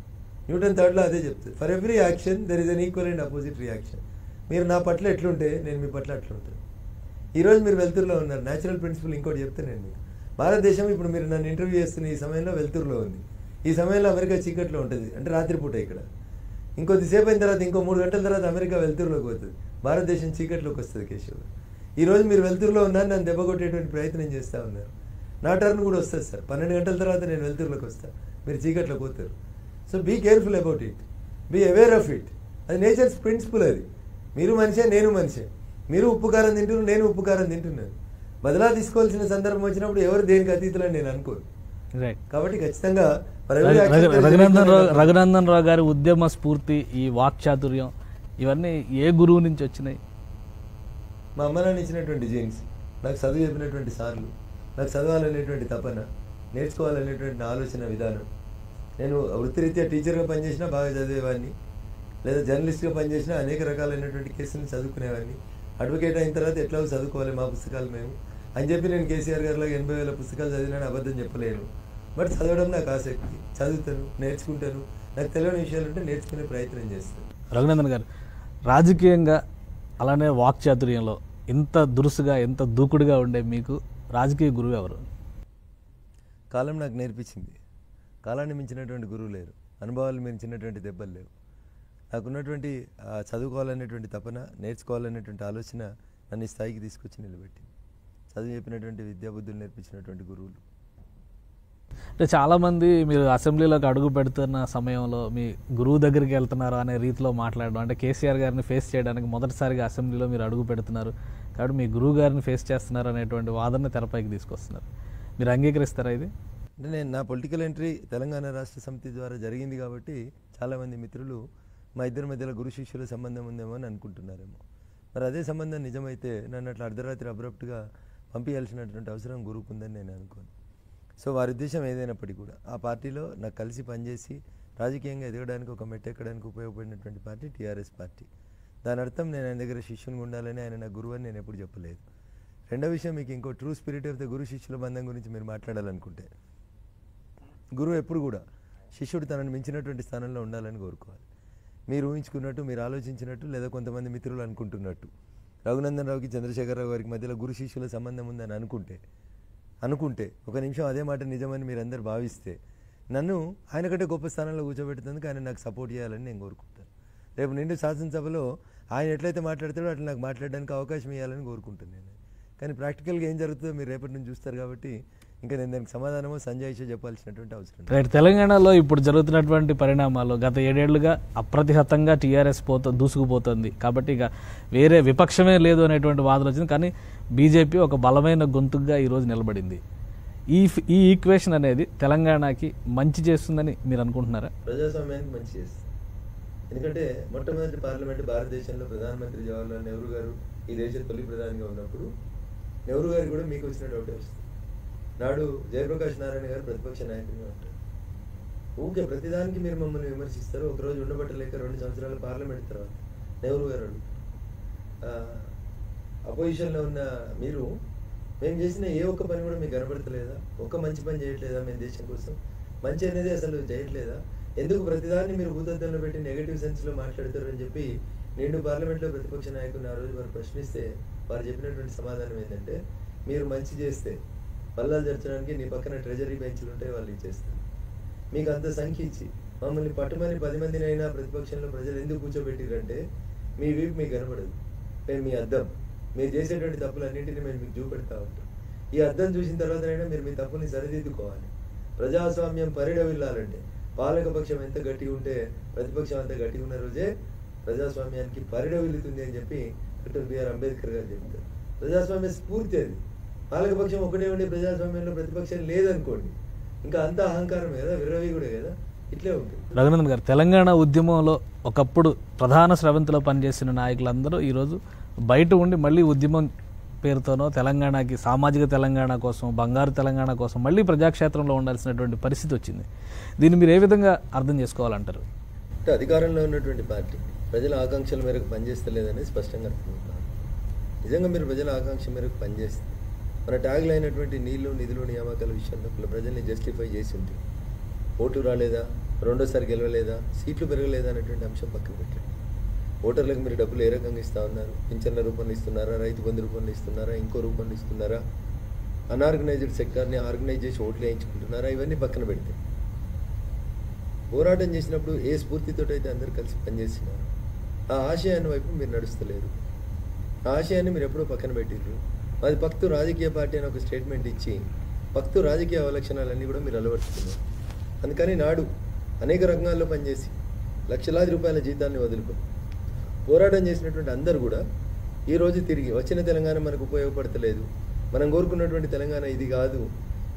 న్యూటన్ థర్డ్లో అదే చెప్తుంది. For every action there is an equal and opposite reaction మీరు నా పట్ల ఎట్లుంటే నేను మీ పట్ల అట్లుంటాను. ఈరోజు మీరు వెలుతురులో ఉన్నారు. న్యాచురల్ ప్రిన్సిపల్ ఇంకోటి చెప్తే నేను మీకు. భారతదేశం ఇప్పుడు మీరు నన్ను ఇంటర్వ్యూ చేస్తున్న ఈ సమయంలో వెలుతురులో ఉంది. ఈ సమయంలో అమెరికా చీకట్లో ఉంటుంది. అంటే రాత్రిపూట ఇక్కడ. ఇంకొద్దిసేపు అయిన తర్వాత ఇంకో మూడు గంటల తర్వాత అమెరికా వెలుతురులోకి పోతుంది. భారతదేశం చీకట్లోకి వస్తుంది కేశవ్. ఈరోజు మీరు వెలుతురులో ఉన్నారు నన్ను దెబ్బ కొట్టేటువంటి ప్రయత్నం చేస్తూ ఉన్నారు. నా టర్న్ కూడా వస్తుంది సార్. పన్నెండు గంటల తర్వాత నేను వెలుతురులోకి వస్తాను మీరు చీకట్లోకి పోతారు. So be careful about it be aware of it అది నేచర్స్ ప్రిన్సిపల్ అది. మీరు మనిషే నేను మనిషే. మీరు ఉప్పు కారం తింటున్నారు నేను ఉప్పు కారం తింటున్నాను. బదిలా తీసుకోవాల్సిన సందర్భం వచ్చినప్పుడు ఎవరు దేనికి అతీతులని నేను అనుకోను. కాబట్టి ఖచ్చితంగా రఘునందన్ రావు రఘునందన్ రావు గారి ఉద్యమ స్ఫూర్తి ఈ వాక్చాతుర్యం ఇవన్నీ ఏ గురువు నుంచి వచ్చినాయి? మా అమ్మ నాన్న ఇచ్చినటువంటి జీన్స్ నాకు చదువు చెప్పినటువంటి సార్లు నాకు చదవాలనేటువంటి తపన నేర్చుకోవాలనేటువంటి ఆలోచన విధానం. నేను వృత్తిరీత్యా టీచర్గా పనిచేసినా బాగా చదివేవాడిని లేదా జర్నలిస్ట్గా పనిచేసినా అనేక రకాలైనటువంటి కేసులను చదువుకునేవాడిని. అడ్వకేట్ అయిన తర్వాత ఎట్లా చదువుకోవాలి మా పుస్తకాలు మేము. అని చెప్పి నేను కేసీఆర్ గారిలాగా ఎనభై వేల పుస్తకాలు చదివినా అబద్ధం చెప్పలేను. బట్ చదవడం నాకు ఆసక్తి. చదువుతాను నేర్చుకుంటాను. నాకు తెలియని విషయాలు ఉంటే నేర్చుకునే ప్రయత్నం చేస్తాను. రఘునందన్ గారు రాజకీయంగా అలానే వాక్చాతుర్యంలో ఇంత దురుసుగా ఎంత దూకుడుగా ఉండే మీకు రాజకీయ గురువు ఎవరు? కాలం నాకు నేర్పించింది. కాలాన్ని మించినటువంటి గురువు లేరు. అనుభవాలు మించినటువంటి దెబ్బలు లేవు. నాకున్నటువంటి చదువుకోవాలనేటువంటి తపన నేర్చుకోవాలనేటువంటి ఆలోచన నన్ను ఈ స్థాయికి తీసుకొచ్చి నిలబెట్టింది. చదువు చెప్పినటువంటి విద్యాబుద్ధులు నేర్పించినటువంటి గురువులు. అంటే చాలామంది మీరు అసెంబ్లీలోకి అడుగు పెడుతున్న సమయంలో మీ గురువు దగ్గరికి వెళ్తున్నారు అనే రీతిలో మాట్లాడడం అంటే కేసీఆర్ గారిని ఫేస్ చేయడానికి మొదటిసారిగా అసెంబ్లీలో మీరు అడుగు పెడుతున్నారు కాబట్టి మీ గురువు గారిని ఫేస్ చేస్తున్నారు అనేటువంటి వాదన తెరపైకి తీసుకొస్తున్నారు. మీరు అంగీకరిస్తారా ఇది? అంటే నేను నా పొలిటికల్ ఎంట్రీ తెలంగాణ రాష్ట్ర సమితి ద్వారా జరిగింది కాబట్టి చాలామంది మిత్రులు మా ఇద్దరి మధ్యలో గురు శిష్యుల సంబంధం ఉందేమో అని అనుకుంటున్నారేమో. మరి అదే సంబంధం నిజమైతే నన్ను అట్లా అర్ధరాత్రి అబ్రప్ట్గా పంపించాల్సినటువంటి అవసరం గురుకుందని ఉందని నేను అనుకోను. సో వారి ఉద్దేశం ఏదైనప్పటికీ కూడా ఆ పార్టీలో నాకు కలిసి పనిచేసి రాజకీయంగా ఎదగడానికి ఒక మెట్టెక్కడానికి ఉపయోగపడినటువంటి పార్టీ టీఆర్ఎస్ పార్టీ. దాని అర్థం నేను ఆయన దగ్గర శిష్యునిగా ఉండాలని ఆయన నా గురువు అని నేను ఎప్పుడు చెప్పలేదు. రెండో విషయం మీకు ఇంకో true spirit of the guru శిష్యుల బంధం గురించి మీరు మాట్లాడాలనుకుంటే గురువు ఎప్పుడు కూడా శిష్యుడు తనను మించినటువంటి స్థానంలో ఉండాలని కోరుకోవాలి. మీరు ఊహించుకున్నట్టు మీరు ఆలోచించినట్టు లేదా కొంతమంది మిత్రులు అనుకుంటున్నట్టు. రఘునందన్ రావుకి చంద్రశేఖరరావు గారికి మధ్యలో గురు శిష్యుల సంబంధం ఉందని అనుకుంటే అనుకుంటే ఒక నిమిషం అదే మాట నిజమని మీరందరూ భావిస్తే నన్ను ఆయన కంటే గొప్ప స్థానంలో కూర్చోబెట్టేందుకు ఆయన నాకు సపోర్ట్ చేయాలని నేను కోరుకుంటాను. రేపు నిండు శాసనసభలో ఆయన ఎట్లయితే మాట్లాడతాడో అట్లా నాకు మాట్లాడడానికి అవకాశం ఇవ్వాలని కోరుకుంటున్నాను నేను. కానీ ప్రాక్టికల్గా ఏం జరుగుతుందో మీరు రేపటి నుంచి చూస్తారు కాబట్టి ఇంకా నేను దానికి సమాధానమో సంజాయిషో చెప్పాల్సినటువంటి అవసరం లేదు. రైట్ తెలంగాణలో ఇప్పుడు జరుగుతున్నటువంటి పరిణామాలు గత ఏడేళ్ళుగా అప్రతిహతంగా టీఆర్ఎస్ పోత దూసుకుపోతుంది. కాబట్టి ఇక వేరే విపక్షమే లేదు అనేటువంటి వాదన వచ్చింది. కానీ బీజేపీ ఒక బలమైన గొంతుగా ఈరోజు నిలబడింది. ఈ ఈ ఈక్వేషన్ అనేది తెలంగాణకి మంచి చేస్తుందని మీరు అనుకుంటున్నారా? ప్రజాస్వామ్యానికి మంచి చేస్తుంది. ఎందుకంటే మొట్టమొదటి పార్లమెంట్ భారతదేశంలో ప్రధానమంత్రి జవహర్లాల్ నెహ్రూ గారు ఈ దేశ తొలి ప్రధానిగా ఉన్నప్పుడు నెహ్రూ గారికి కూడా మీకు వచ్చిన డౌట్ వస్తుంది నాడు జయప్రకాష్ నారాయణ గారు ప్రతిపక్ష నాయకుడిగా ఉంటారు ఊకే ప్రతిదానికి మీరు మమ్మల్ని విమర్శిస్తారు ఒకరోజు ఉండబట్టలేక రెండు సంవత్సరాల పార్లమెంట్ తర్వాత. నెహ్రూ గారు అపోజిషన్లో ఉన్న మీరు మేము చేసిన ఏ ఒక్క పని కూడా మీకు కనబడతలేదా? ఒక్క మంచి పని చేయట్లేదా మేము దేశం కోసం? మంచి అనేది అసలు చేయట్లేదా? ఎందుకు ప్రతిదాన్ని మీరు భూతద్దంలో పెట్టి నెగిటివ్ సెన్స్లో మాట్లాడతారు అని చెప్పి నేను పార్లమెంట్లో ప్రతిపక్ష నాయకుని ఆ రోజు వారు ప్రశ్నిస్తే వారు చెప్పినటువంటి సమాధానం ఏంటంటే మీరు మంచి చేస్తే పల్లాలు జరచడానికి నీ పక్కన ట్రెజరీ బెంచ్లు ఉంటాయి వాళ్ళు ఇచ్చేస్తారు. మీకు అంత సంఖ్య ఇచ్చి మమ్మల్ని పట్టుమని పది మందినైనా ప్రతిపక్షంలో ప్రజలు ఎందుకు కూర్చోబెట్టిరంటే మీ వీపు మీకు కనబడదు. మేము మీ అద్దం. మీరు చేసేటువంటి తప్పులన్నింటినీ మేము మీకు చూపెడతా ఉంటాం. ఈ అద్దం చూసిన తర్వాతనైనా మీరు మీ తప్పుని సరిదిద్దుకోవాలి. ప్రజాస్వామ్యం పరిడవిల్లాలంటే పాలకపక్షం ఎంత గట్టిగా ఉంటే ప్రతిపక్షం అంత గట్టిగా ఉన్న రోజే ప్రజాస్వామ్యానికి పరిడవిల్లుతుంది అని చెప్పి డాక్టర్ బిఆర్ అంబేద్కర్ గారు చెప్తారు. ప్రజాస్వామ్య స్ఫూర్తి అది. పాలకపక్షం ఒకటే ఉండి ప్రజాస్వామ్యంలో ప్రతిపక్షం లేదనుకోండి ఇంకా అంత అహంకారమే కదా విరవి కూడా కదా ఇట్లే ఉంటుంది. రఘునందన్ గారు తెలంగాణ ఉద్యమంలో ఒకప్పుడు ప్రధాన స్రవంతిలో పనిచేసిన నాయకులందరూ ఈరోజు బయట ఉండి మళ్ళీ ఉద్యమం పేరుతోనో తెలంగాణకి సామాజిక తెలంగాణ కోసం బంగారు తెలంగాణ కోసం మళ్ళీ ప్రజాక్షేత్రంలో ఉండాల్సినటువంటి పరిస్థితి వచ్చింది. దీన్ని మీరు ఏ విధంగా అర్థం చేసుకోవాలంటారు? అంటే అధికారంలో ఉన్నటువంటి పార్టీ ప్రజల ఆకాంక్షల మేరకు పనిచేస్తలేదని స్పష్టంగా నిజంగా మీరు ప్రజల ఆకాంక్ష మేరకు పనిచేస్తే మన ట్యాగ్లు అయినటువంటి నీళ్ళు నిధులు నియామకాల విషయంలో ప్రజల్ని జస్టిఫై చేసి ఉంటే ఓటు రాలేదా? రెండోసారి గెలవలేదా? సీట్లు పెరగలేదా అనేటువంటి అంశం పక్కన పెట్టండి. ఓటర్లకు మీరు డబ్బులు ఏ రకంగా ఇస్తా ఉన్నారు? పింఛన్ల రూపంలో ఇస్తున్నారా? రైతు బంధు రూపంలో ఇస్తున్నారా? ఇంకో రూపంలో ఇస్తున్నారా? అన్ఆర్గనైజ్డ్ సెక్టార్ని ఆర్గనైజ్ చేసి ఓట్లు వేయించుకుంటున్నారా? ఇవన్నీ పక్కన పెడితే. పోరాటం చేసినప్పుడు ఏ స్ఫూర్తితో అయితే అందరు కలిసి పనిచేస్తున్నారు ఆ ఆశయాన్ని వైపు మీరు నడుస్తలేరు. ఆ ఆశయాన్ని మీరు ఎప్పుడో పక్కన పెట్టిర్రు. అది భక్తు రాజకీయ పార్టీ అని ఒక స్టేట్మెంట్ ఇచ్చి భక్తు రాజకీయ అవలక్షణాలన్నీ కూడా మీరు అలవర్చుకున్నారు. అందుకని నాడు అనేక రంగాల్లో పనిచేసి లక్షలాది రూపాయల జీతాన్ని వదులుకొని పోరాటం చేసినటువంటి అందరూ కూడా ఈరోజు తిరిగి వచ్చిన తెలంగాణ మనకు ఉపయోగపడతలేదు. మనం కోరుకున్నటువంటి తెలంగాణ ఇది కాదు.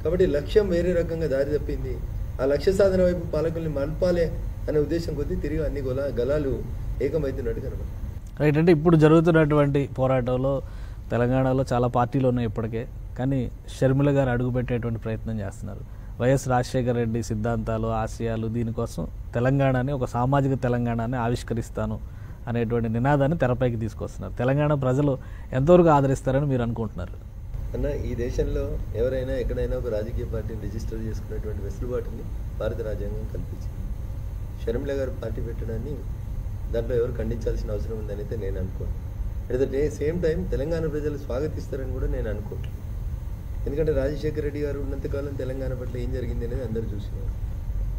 కాబట్టి లక్ష్యం వేరే రకంగా దారి తప్పింది. ఆ లక్ష్య సాధన వైపు పాలకుల్ని మలపాలే అనే ఉద్దేశం కొద్దీ తిరిగి అన్ని గొల గలాలు ఏకమవుతున్నట్టు కనబడుతుంది. రైట్ అంటే ఇప్పుడు జరుగుతున్నటువంటి పోరాటంలో తెలంగాణలో చాలా పార్టీలు ఉన్నాయి ఇప్పటికే కానీ షర్మిల గారు అడుగుపెట్టేటువంటి ప్రయత్నం చేస్తున్నారు. వైఎస్ రాజశేఖర రెడ్డి సిద్ధాంతాలు ఆశయాలు దీనికోసం తెలంగాణని ఒక సామాజిక తెలంగాణని ఆవిష్కరిస్తాను అనేటువంటి నినాదాన్ని తెరపైకి తీసుకొస్తున్నారు. తెలంగాణ ప్రజలు ఎంతవరకు ఆదరిస్తారని మీరు అనుకుంటున్నారు? అన్న ఈ దేశంలో ఎవరైనా ఎక్కడైనా ఒక రాజకీయ పార్టీని రిజిస్టర్ చేసుకునేటువంటి వెసులుబాటుని భారత రాజ్యాంగం కల్పించింది. షర్మిల గారు పార్టీ పెట్టడాన్ని దాంట్లో ఎవరు ఖండించాల్సిన అవసరం ఉందని అయితే నేను అనుకోను. At the day same time Telangana ప్రజలు స్వాగతిస్తారని కూడా నేను అనుకోవట్లేదు. ఎందుకంటే రాజశేఖర రెడ్డి గారు ఉన్నంతకాలం తెలంగాణ పట్ల ఏం జరిగింది అనేది అందరు చూసినారు.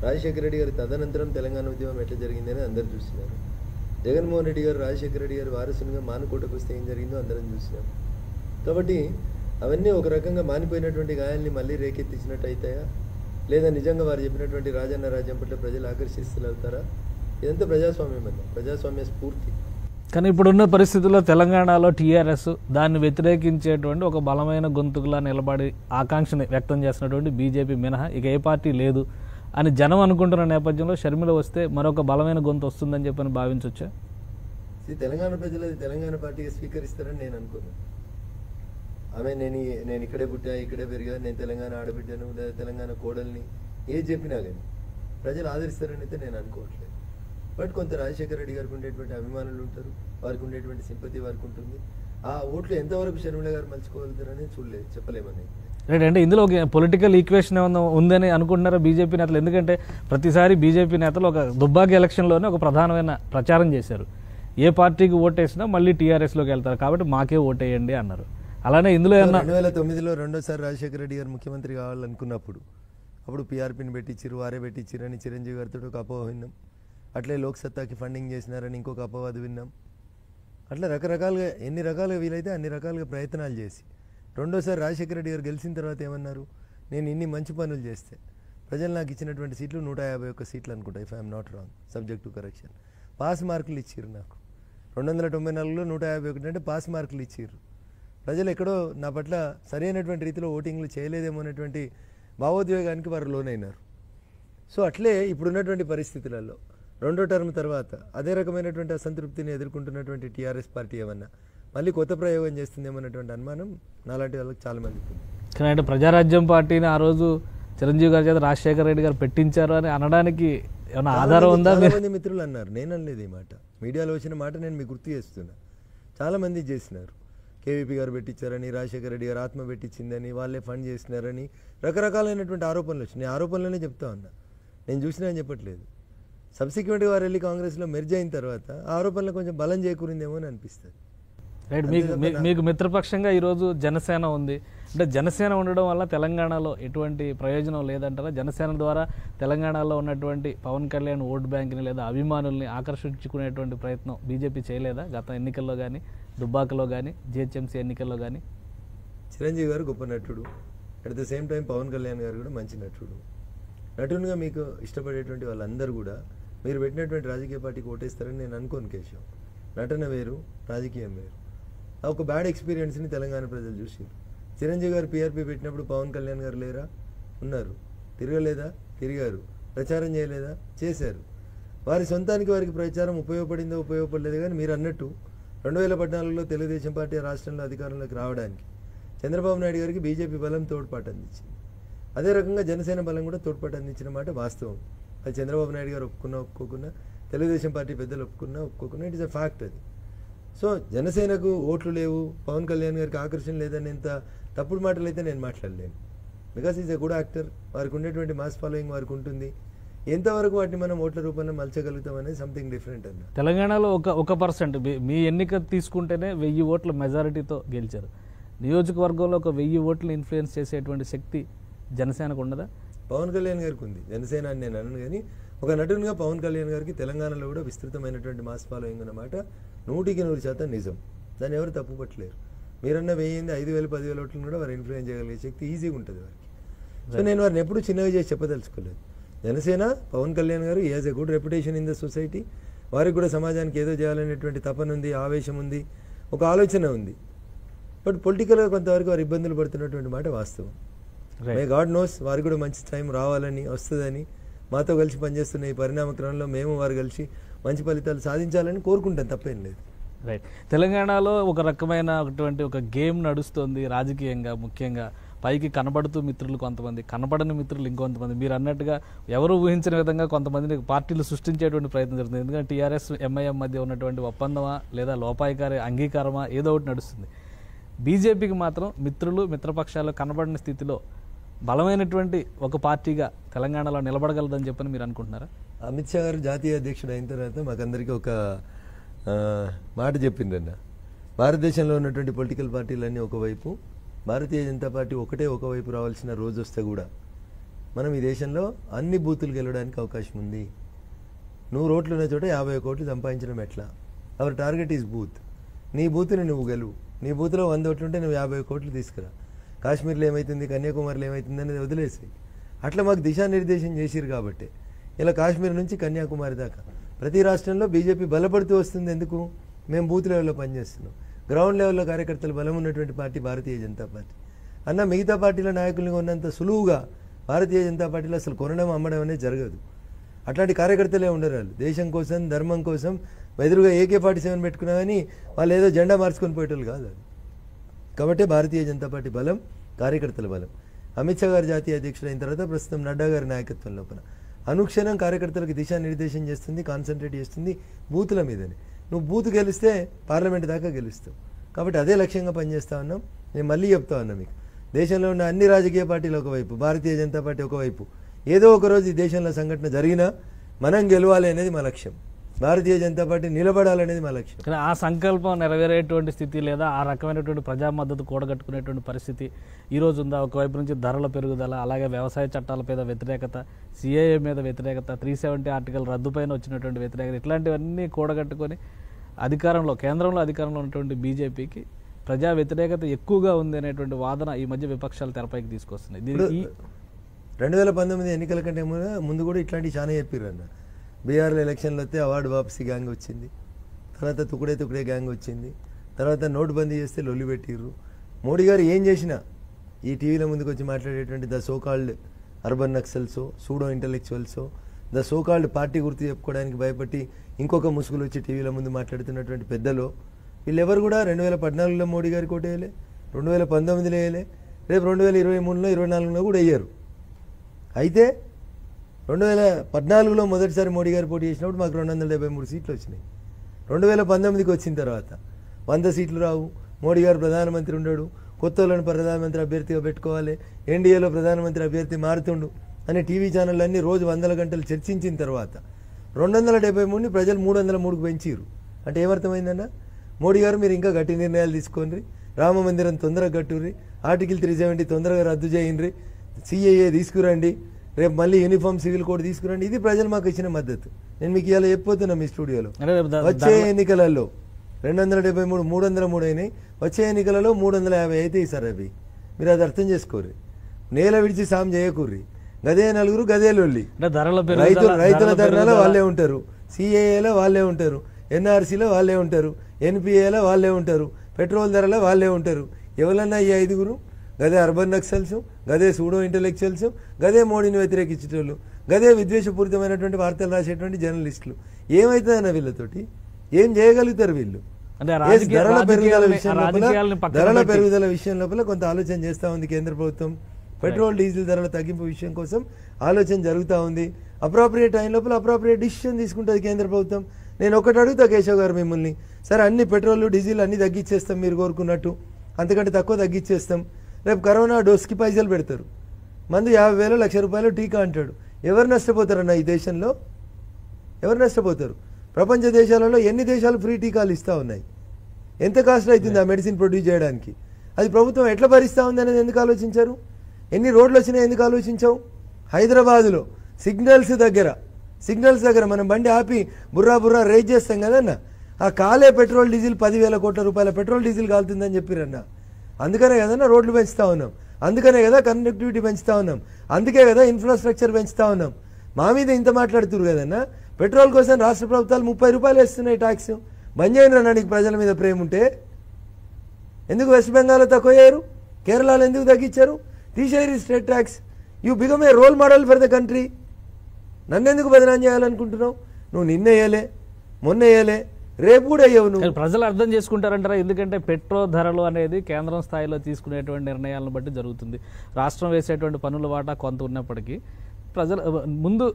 రాజశేఖర రెడ్డి గారి తదనంతరం తెలంగాణ ఉద్యమం ఎట్లా జరిగింది అనేది అందరు చూసినారు. జగన్మోహన్ రెడ్డి గారు రాజశేఖర రెడ్డి గారు వారసునిగా మానుకోటకు వస్తే ఏం జరిగిందో అందరం చూసినాం. కాబట్టి అవన్నీ ఒక రకంగా మానిపోయినటువంటి గాయాల్ని మళ్ళీ రేకెత్తించినట్టు అవుతాయా లేదా నిజంగా వారు చెప్పినటువంటి రాజన్న రాజ్యం పట్ల ప్రజలు ఆకర్షిస్తులవుతారా ఇదంతా ప్రజాస్వామ్యం అన్న ప్రజాస్వామ్య స్ఫూర్తి. కానీ ఇప్పుడున్న పరిస్థితుల్లో తెలంగాణలో టీఆర్ఎస్ దాన్ని వ్యతిరేకించేటువంటి ఒక బలమైన గొంతుకులా నిలబడి ఆకాంక్షని వ్యక్తం చేసినటువంటి బీజేపీ మినహా ఇక ఏ పార్టీ లేదు అని జనం అనుకుంటున్న నేపథ్యంలో షర్మిల వస్తే మరొక బలమైన గొంతు వస్తుందని చెప్పని భావించవచ్చా తెలంగాణ ప్రజలు అది తెలంగాణ పార్టీ స్వీకరిస్తారని నేను అనుకున్నాను ఆమె నేను నేను ఇక్కడే పుట్టా ఇక్కడే పెరిగా నేను తెలంగాణ ఆడబిడ్డను లేదా తెలంగాణ కోడల్ని ఏది చెప్పినా కానీ ప్రజలు ఆదరిస్తారని అయితే నేను అనుకోవట్లేదు. బట్ కొంత రాజశేఖర రెడ్డి గారికి ఉండేటువంటి అభిమానులు ఉంటారు వారికి ఉండేటువంటి సింపతి వారికి ఉంటుంది. ఆ ఓట్లు ఎంతవరకు షర్మిల గారు మలుచుకోగలుగుతారని చూడలేదు చెప్పలేమని రైట్ అంటే ఇందులో ఒక పొలిటికల్ ఈక్వేషన్ ఏమన్నా ఉందని అనుకుంటున్నారా బీజేపీ నేతలు? ఎందుకంటే ప్రతిసారి బీజేపీ నేతలు ఒక దుబ్బాకి ఎలక్షన్లోనే ఒక ప్రధానమైన ప్రచారం చేశారు. ఏ పార్టీకి ఓటేసినా మళ్ళీ టీఆర్ఎస్లోకి వెళ్తారు. కాబట్టి మాకే ఓటేయండి అన్నారు. అలానే ఇందులో ఏమన్నా రెండు వేల తొమ్మిదిలో రెండోసారి రాజశేఖర రెడ్డి గారు ముఖ్యమంత్రి కావాలనుకున్నప్పుడు అప్పుడు పీఆర్పీని పెట్టించిరు వారే పెట్టించిరు అని చిరంజీవి గారితో ఒక అపోహ విన్నాం అట్లే లోక్సత్తాకి ఫండింగ్ చేసినారని ఇంకొక అపవాదు విన్నాం. అట్లా రకరకాలుగా ఎన్ని రకాలుగా వీలైతే అన్ని రకాలుగా ప్రయత్నాలు చేసి రెండోసారి రాజశేఖర రెడ్డి గారు గెలిచిన తర్వాత ఏమన్నారు? నేను ఇన్ని మంచి పనులు చేస్తే ప్రజలు నాకు ఇచ్చినటువంటి సీట్లు నూట యాభై ఒక్క సీట్లు అనుకుంటా if I'm not wrong subject to correction pass మార్కులు ఇచ్చిర్రు నాకు. రెండు వందల తొంభై నాలుగులో నూట యాభై ఒకటి అంటే పాస్ మార్కులు ఇచ్చిర్రు. ప్రజలు ఎక్కడో నా పట్ల సరైనటువంటి రీతిలో ఓటింగ్లు చేయలేదేమో అనేటువంటి భావోద్వేగానికి వారు లోనైనారు. సో అట్లే ఇప్పుడున్నటువంటి పరిస్థితులలో రెండో టర్మ్ తర్వాత అదే రకమైనటువంటి అసంతృప్తిని ఎదుర్కొంటున్నటువంటి టీఆర్ఎస్ పార్టీ ఏమన్నా? మళ్ళీ కొత్త ప్రయోగం చేస్తుందేమో అనేటువంటి అనుమానం నాలాంటి వాళ్ళకి చాలా మందికి ఉంది. కానీ అంటే ప్రజారాజ్యం పార్టీని ఆ రోజు చిరంజీవి గారి చేత రాజశేఖర రెడ్డి గారు పెట్టించారు అని అనడానికి ఏమైనా ఆధారం ఉందా మంది మిత్రులు అన్నారు. నేను అనలేదు ఈ మాట. మీడియాలో వచ్చిన మాట నేను మీకు గుర్తు చేస్తున్నా. చాలా మంది చేసినారు. కేవీపీ గారు పెట్టించారని రాజశేఖర రెడ్డి గారు ఆత్మ పెట్టించిందని వాళ్ళే ఫండ్ చేసినారని రకరకాలైనటువంటి ఆరోపణలు వచ్చినాయి. నేను ఆరోపణలనే చెప్తా ఉన్నా. నేను చూసినా అని చెప్పట్లేదు. సబ్సిక్వెంట్గా వారు వెళ్ళి కాంగ్రెస్లో మెర్జ్ అయిన తర్వాత ఆరోపణలు కొంచెం బలం చేకూరిందేమో అని అనిపిస్తుంది. రైట్ మీకు మీకు మిత్రపక్షంగా ఈరోజు జనసేన ఉంది. అంటే జనసేన ఉండడం వల్ల తెలంగాణలో ఎటువంటి ప్రయోజనం లేదంటారా? జనసేన ద్వారా తెలంగాణలో ఉన్నటువంటి పవన్ కళ్యాణ్ ఓట్ బ్యాంక్ని లేదా అభిమానుల్ని ఆకర్షించుకునేటువంటి ప్రయత్నం బీజేపీ చేయలేదా? గత ఎన్నికల్లో కానీ దుబ్బాకలో కానీ జిహెచ్ఎంసీ ఎన్నికల్లో కానీ చిరంజీవి గారు గొప్ప నటుడు. At the same time Pawan Kalyan garu కూడా మంచి నటుడు. నటునిగా మీకు ఇష్టపడేటువంటి వాళ్ళందరూ కూడా మీరు పెట్టినటువంటి రాజకీయ పార్టీకి ఓటేస్తారని నేను అనుకోను కేశవ్. నటన వేరు రాజకీయం వేరు. ఆ ఒక బ్యాడ్ ఎక్స్పీరియన్స్ని తెలంగాణ ప్రజలు చూసారు చిరంజీవి గారు పీఆర్పీ పెట్టినప్పుడు పవన్ కళ్యాణ్ గారు లేరా? ఉన్నారు. తిరగలేదా? తిరిగారు. ప్రచారం చేయలేదా? చేశారు. వారి సొంతానికి వారికి ప్రచారం ఉపయోగపడిందో ఉపయోగపడలేదు కానీ మీరు అన్నట్టు రెండు వేల పద్నాలుగులో తెలుగుదేశం పార్టీ రాష్ట్రంలో అధికారంలోకి రావడానికి చంద్రబాబు నాయుడు గారికి బీజేపీ బలం తోడ్పాటు అందించింది. అదే రకంగా జనసేన బలం కూడా తోడ్పాటు అందించిన మాట వాస్తవం. అది చంద్రబాబు నాయుడు గారు ఒప్పుకున్నా ఒప్పుకోకున్నా తెలుగుదేశం పార్టీ పెద్దలు ఒప్పుకున్నా ఒప్పుకోకున్నా ఇట్ ఇస్ అ ఫ్యాక్ట్ అది. సో జనసేనకు ఓట్లు లేవు పవన్ కళ్యాణ్ గారికి ఆకర్షణ లేదని ఇంత తప్పుడు మాటలు అయితే నేను మాట్లాడలేను. Because is a good actor వారికి ఉండేటువంటి మాస్ ఫాలోయింగ్ వారికి ఉంటుంది. ఎంతవరకు వాటిని మనం ఓట్ల రూపంలో మలచగలుగుతాం అనేది సంథింగ్ డిఫరెంట్ అన్న. తెలంగాణలో ఒక ఒక పర్సెంట్ మీ ఎన్నిక తీసుకుంటేనే వెయ్యి ఓట్ల మెజారిటీతో గెలిచారు. నియోజకవర్గంలో ఒక వెయ్యి ఓట్లు ఇన్ఫ్లుయెన్స్ చేసేటువంటి శక్తి జనసేనకు ఉండదా? పవన్ కళ్యాణ్ గారికి ఉంది. జనసేన అని నేను అనను కానీ ఒక నటునిగా పవన్ కళ్యాణ్ గారికి తెలంగాణలో కూడా విస్తృతమైనటువంటి మాస్ ఫాలోయింగ్ అన్నమాట నూటికి నూరు శాతం నిజం. దాన్ని ఎవరు తప్పు పట్టలేరు. మీరన్న వెయ్యింది ఐదు వేలు పదివేల ఓట్లను కూడా వారు ఇన్ఫ్లుయెన్స్ చేయగలిగే శక్తి ఈజీగా ఉంటుంది వారికి. సో నేను వారిని ఎప్పుడు చిన్నగా చేసి చెప్పదలుచుకోలేదు. Janasena Pawan Kalyan garu has a good reputation in the society వారికి కూడా సమాజానికి ఏదో చేయాలనేటువంటి తపన ఉంది ఆవేశం ఉంది ఒక ఆలోచన ఉంది. బట్ పొలిటికల్గా కొంతవరకు వారు ఇబ్బందులు పడుతున్నటువంటి మాట వాస్తవం. మే గాడ్ నోస్ వారికి కూడా మంచి టైం రావాలని వస్తుందని. మాతో కలిసి పనిచేస్తున్న ఈ పరిణామ క్రమంలో మేము వారు కలిసి మంచి ఫలితాలు సాధించాలని కోరుకుంటాం తప్పేం లేదు. రైట్ తెలంగాణలో ఒక రకమైన అటువంటి ఒక గేమ్ నడుస్తుంది రాజకీయంగా ముఖ్యంగా. పైకి కనబడుతూ మిత్రులు కొంతమంది కనబడని మిత్రులు ఇంకొంతమంది. మీరు అన్నట్టుగా ఎవరు ఊహించిన విధంగా కొంతమందిని పార్టీలు సృష్టించేటువంటి ప్రయత్నం జరుగుతుంది. ఎందుకంటే టీఆర్ఎస్ ఎంఐఎం మధ్య ఉన్నటువంటి ఒప్పందమా లేదా లోపాయికారి అంగీకారమా ఏదో ఒకటి నడుస్తుంది. బీజేపీకి మాత్రం మిత్రులు మిత్రపక్షాలు కనబడని స్థితిలో బలమైనటువంటి ఒక పార్టీగా తెలంగాణలో నిలబడగలదని చెప్పని మీరు అనుకుంటున్నారా? అమిత్ షా గారు జాతీయ అధ్యక్షుడు అయిన తర్వాత మాకందరికీ ఒక మాట చెప్పిందన్న. భారతదేశంలో ఉన్నటువంటి పొలిటికల్ పార్టీలన్నీ ఒకవైపు భారతీయ జనతా పార్టీ ఒకటే ఒకవైపు రావాల్సిన రోజు వస్తే కూడా మనం ఈ దేశంలో అన్ని బూతులు గెలవడానికి అవకాశం ఉంది. నూరు ఓట్లు ఉన్న చోట యాభై కోట్లు సంపాదించడం ఎట్లా? అవర్ టార్గెట్ ఈజ్ బూత్ నీ బూత్ని నువ్వు గెలువు. నీ బూత్లో వంద ఓట్లు ఉంటే నువ్వు యాభై కోట్లు తీసుకురా. కాశ్మీర్లో ఏమవుతుంది కన్యాకుమారిలో ఏమవుతుంది అనేది వదిలేసి అట్లా మాకు దిశానిర్దేశం చేసిరు కాబట్టి ఇలా కాశ్మీర్ నుంచి కన్యాకుమారి దాకా. ప్రతి రాష్ట్రంలో బీజేపీ బలపడుతూ వస్తుంది ఎందుకు? మేము బూత్ లెవెల్లో పనిచేస్తున్నాం. గ్రౌండ్ లెవెల్లో కార్యకర్తలు బలం ఉన్నటువంటి పార్టీ భారతీయ జనతా పార్టీ. అన్న మిగతా పార్టీల నాయకులను ఉన్నంత సులువుగా భారతీయ జనతా పార్టీలో అసలు కొనడం అమ్మడం అనేది జరగదు. అట్లాంటి కార్యకర్తలే ఉండరు వాళ్ళు. దేశం కోసం ధర్మం కోసం ఎదురుగా ఏకే ఫార్టీ సెవెన్ పెట్టుకున్నా కానీ వాళ్ళు ఏదో జెండా మార్చుకొని పోయేటోళ్ళు కాదు కాబట్టి భారతీయ జనతా పార్టీ బలం కార్యకర్తల బలం. అమిత్ షా గారు జాతీయ అధ్యక్షుడు అయిన తర్వాత ప్రస్తుతం నడ్డా గారి నాయకత్వం లోపల. అనుక్షణం కార్యకర్తలకు దిశానిర్దేశం చేస్తుంది కాన్సన్ట్రేట్ చేస్తుంది బూతుల మీదనే. నువ్వు బూత్ గెలిస్తే పార్లమెంట్ దాకా గెలుస్తావు. కాబట్టి అదే లక్ష్యంగా పనిచేస్తా ఉన్నాం. నేను మళ్ళీ చెప్తా ఉన్నా మీకు. దేశంలో ఉన్న అన్ని రాజకీయ పార్టీలు ఒకవైపు భారతీయ జనతా పార్టీ ఒకవైపు. ఏదో ఒక రోజు ఈ దేశంలో సంఘటన జరిగినా మనం గెలవాలి అనేది మా లక్ష్యం. భారతీయ జనతా పార్టీ నిలబడాలనేది మా లక్ష్యం. కానీ ఆ సంకల్పం నెరవేరేటువంటి స్థితి లేదా ఆ రకమైనటువంటి ప్రజా మద్దతు కూడగట్టుకునేటువంటి పరిస్థితి ఈ రోజు ఉందా? ఒకవైపు నుంచి ధరల పెరుగుదల అలాగే వ్యవసాయ చట్టాల మీద వ్యతిరేకత సిఏఏ మీద వ్యతిరేకత త్రీ సెవెంటీ ఆర్టికల్ రద్దుపైన వచ్చినటువంటి వ్యతిరేకత ఇట్లాంటివన్నీ కూడగట్టుకొని అధికారంలో కేంద్రంలో అధికారంలో ఉన్నటువంటి బీజేపీకి ప్రజా వ్యతిరేకత ఎక్కువగా ఉంది అనేటువంటి వాదన ఈ మధ్య విపక్షాలు తెరపైకి తీసుకొస్తున్నాయి. దీనికి రెండు వేల పంతొమ్మిది ఎన్నికల కంటే ముందు ముందు కూడా ఇట్లాంటివి చాలా చెప్పారు అన్న. బీహార్లో ఎలక్షన్లు వస్తే అవార్డు వాపసీ గ్యాంగ్ వచ్చింది. తర్వాత తుకుడే తుకుడే గ్యాంగ్ వచ్చింది. తర్వాత నోటుబందీ చేస్తే లొల్లి పెట్టిర్రు. మోడీ గారు ఏం చేసినా ఈ టీవీల ముందుకు వచ్చి మాట్లాడేటువంటి ద సోకాల్డ్ అర్బన్ నక్సల్సో సూడో ఇంటలెక్చువల్సో ద సోకాల్డ్ పార్టీ గుర్తు చెప్పుకోవడానికి భయపడి ఇంకొక ముసుగులు వచ్చి టీవీల ముందు మాట్లాడుతున్నటువంటి పెద్దలు వీళ్ళెవరు కూడా రెండు వేల పద్నాలుగులో మోడీ గారికి ఒకటి వేయలే రెండు వేల పంతొమ్మిదిలో వేయలే రేపు రెండు వేల ఇరవై మూడులో ఇరవై నాలుగులో కూడా వేయరు. అయితే రెండు వేల పద్నాలుగులో మొదటిసారి మోడీ గారు పోటీ చేసినప్పుడు మాకు రెండు వందల డెబ్బై మూడు సీట్లు వచ్చినాయి. రెండు వేల పంతొమ్మిదికి వచ్చిన తర్వాత వంద సీట్లు రావు. మోడీ గారు ప్రధానమంత్రి ఉండడు. కొత్తలను ప్రధానమంత్రి అభ్యర్థిగా పెట్టుకోవాలి. ఎన్డీఏలో ప్రధానమంత్రి అభ్యర్థి మారుతుండు అని టీవీ ఛానళ్ళన్నీ రోజు వందల గంటలు చర్చించిన తర్వాత రెండు వందల డెబ్బై మూడుని ప్రజలు మూడు వందల మూడుకు పెంచారు అంటే ఏమర్థమైందన్న మోడీ గారు మీరు ఇంకా గట్టి నిర్ణయాలు తీసుకోండి. రామ మందిరం తొందరగా కట్టుర్రి. ఆర్టికల్ త్రీ సెవెంటీ తొందరగా రద్దు చేయండి. సిఏఏ తీసుకురండి. రేపు మళ్ళీ యూనిఫామ్ సివిల్ కోడ్ తీసుకురండి. ఇది ప్రజలు మాకు ఇచ్చిన మద్దతు. నేను మీకు ఇలా చెప్పిపోతున్నా మీ స్టూడియోలో. వచ్చే ఎన్నికలలో రెండు వందల డెబ్బై మూడు మూడు వందల మూడు అయినాయి. వచ్చే ఎన్నికలలో మూడు వందల యాభై అయితే సార్ అవి మీరు అది అర్థం చేసుకోరు నేల విడిచి సాం చేయకూర్రి. గదే నలుగురు గదే లొల్లి. అంటే ధరల రైతు పెరుగుదల రైతుల ధరల వాళ్ళే ఉంటారు. సిఏఏలో వాళ్ళే ఉంటారు. ఎన్ఆర్సీలో వాళ్ళే ఉంటారు. ఎన్పిఏలో వాళ్ళే ఉంటారు. పెట్రోల్ ధరలో వాళ్ళే ఉంటారు. ఎవరన్నా ఈ ఐదుగురు? గదే అర్బన్ నక్సల్స్ గదే సూడో ఇంటలెక్చువల్స్ గదే మోడీని వ్యతిరేకించేటోళ్ళు గదే విద్వేషపూరితమైనటువంటి వార్తలు రాసేటువంటి జర్నలిస్టులు. ఏమవుతుందన్న వీళ్ళతోటి? ఏం చేయగలుగుతారు వీళ్ళు? ధరల పెరుగుదల విషయం లోపల ధరల పెరుగుదల విషయం లోపల కొంత ఆలోచన చేస్తూ ఉంది కేంద్ర ప్రభుత్వం. పెట్రోల్ డీజిల్ ధరల తగ్గింపు విషయం కోసం ఆలోచన జరుగుతూ ఉంది. అప్రాప్రియేట్ టైం లోపల అప్రాప్రియేట్ డిసిషన్ తీసుకుంటుంది కేంద్ర ప్రభుత్వం. నేను ఒకటి అడుగుతా కేశవ్ గారు మిమ్మల్ని. సరే అన్ని పెట్రోల్ డీజిల్ అన్ని తగ్గించేస్తాం మీరు కోరుకున్నట్టు. అంతకంటే తక్కువ తగ్గించేస్తాం. రేపు కరోనా డోస్కి పైసలు పెడతారు. మందు యాభై వేలు లక్ష రూపాయలు టీకా అంటాడు. ఎవరు నష్టపోతారన్న ఈ దేశంలో? ఎవరు నష్టపోతారు? ప్రపంచ దేశాలలో ఎన్ని దేశాలు ఫ్రీ టీకాలు ఇస్తూ ఉన్నాయి? ఎంత కాస్ట్ అవుతుంది ఆ మెడిసిన్ ప్రొడ్యూస్ చేయడానికి? అది ప్రభుత్వం ఎట్లా భరిస్తూ ఉంది అనేది ఎందుకు ఆలోచించారు? ఎన్ని రోడ్లు వచ్చినాయి ఎందుకు ఆలోచించావు? హైదరాబాదులో సిగ్నల్స్ దగ్గర సిగ్నల్స్ దగ్గర మనం బండి ఆపి బుర్రా బుర్రా రేజ్ చేస్తాం కదన్న? ఆ కాలే పెట్రోల్ డీజిల్ పదివేల కోట్ల రూపాయల పెట్రోల్ డీజిల్ కాలుతుందని చెప్పిరన్న. అందుకనే కదన్నా రోడ్లు పెంచుతా ఉన్నాం. అందుకనే కదా కనెక్టివిటీ పెంచుతా ఉన్నాం. అందుకే కదా ఇన్ఫ్రాస్ట్రక్చర్ పెంచుతా ఉన్నాం. మా మీద ఇంత మాట్లాడుతురు కదన్నా? పెట్రోల్ కోసం రాష్ట్ర ప్రభుత్వాలు ముప్పై రూపాయలు వేస్తున్నాయి ట్యాక్స్ బంద్ ప్రజల మీద ప్రేమ ఉంటే ఎందుకు వెస్ట్ బెంగాల్లో తక్కువ అయ్యారు? కేరళలో ఎందుకు తగ్గించారు? తీసేరి state tax you become a role model for the country నన్ను ఎందుకు బదనాం చేయాలనుకుంటున్నావు? నువ్వు నిన్న వేయలే మొన్న వేయలే. రేపు కూడా అయ్యావు నువ్వు ప్రజలు అర్థం చేసుకుంటారంటారా? ఎందుకంటే పెట్రోల్ ధరలు అనేది కేంద్రం స్థాయిలో తీసుకునేటువంటి నిర్ణయాలను బట్టి జరుగుతుంది. రాష్ట్రం వేసేటువంటి పన్నుల వాటా కొంత ఉన్నప్పటికీ ప్రజలు ముందు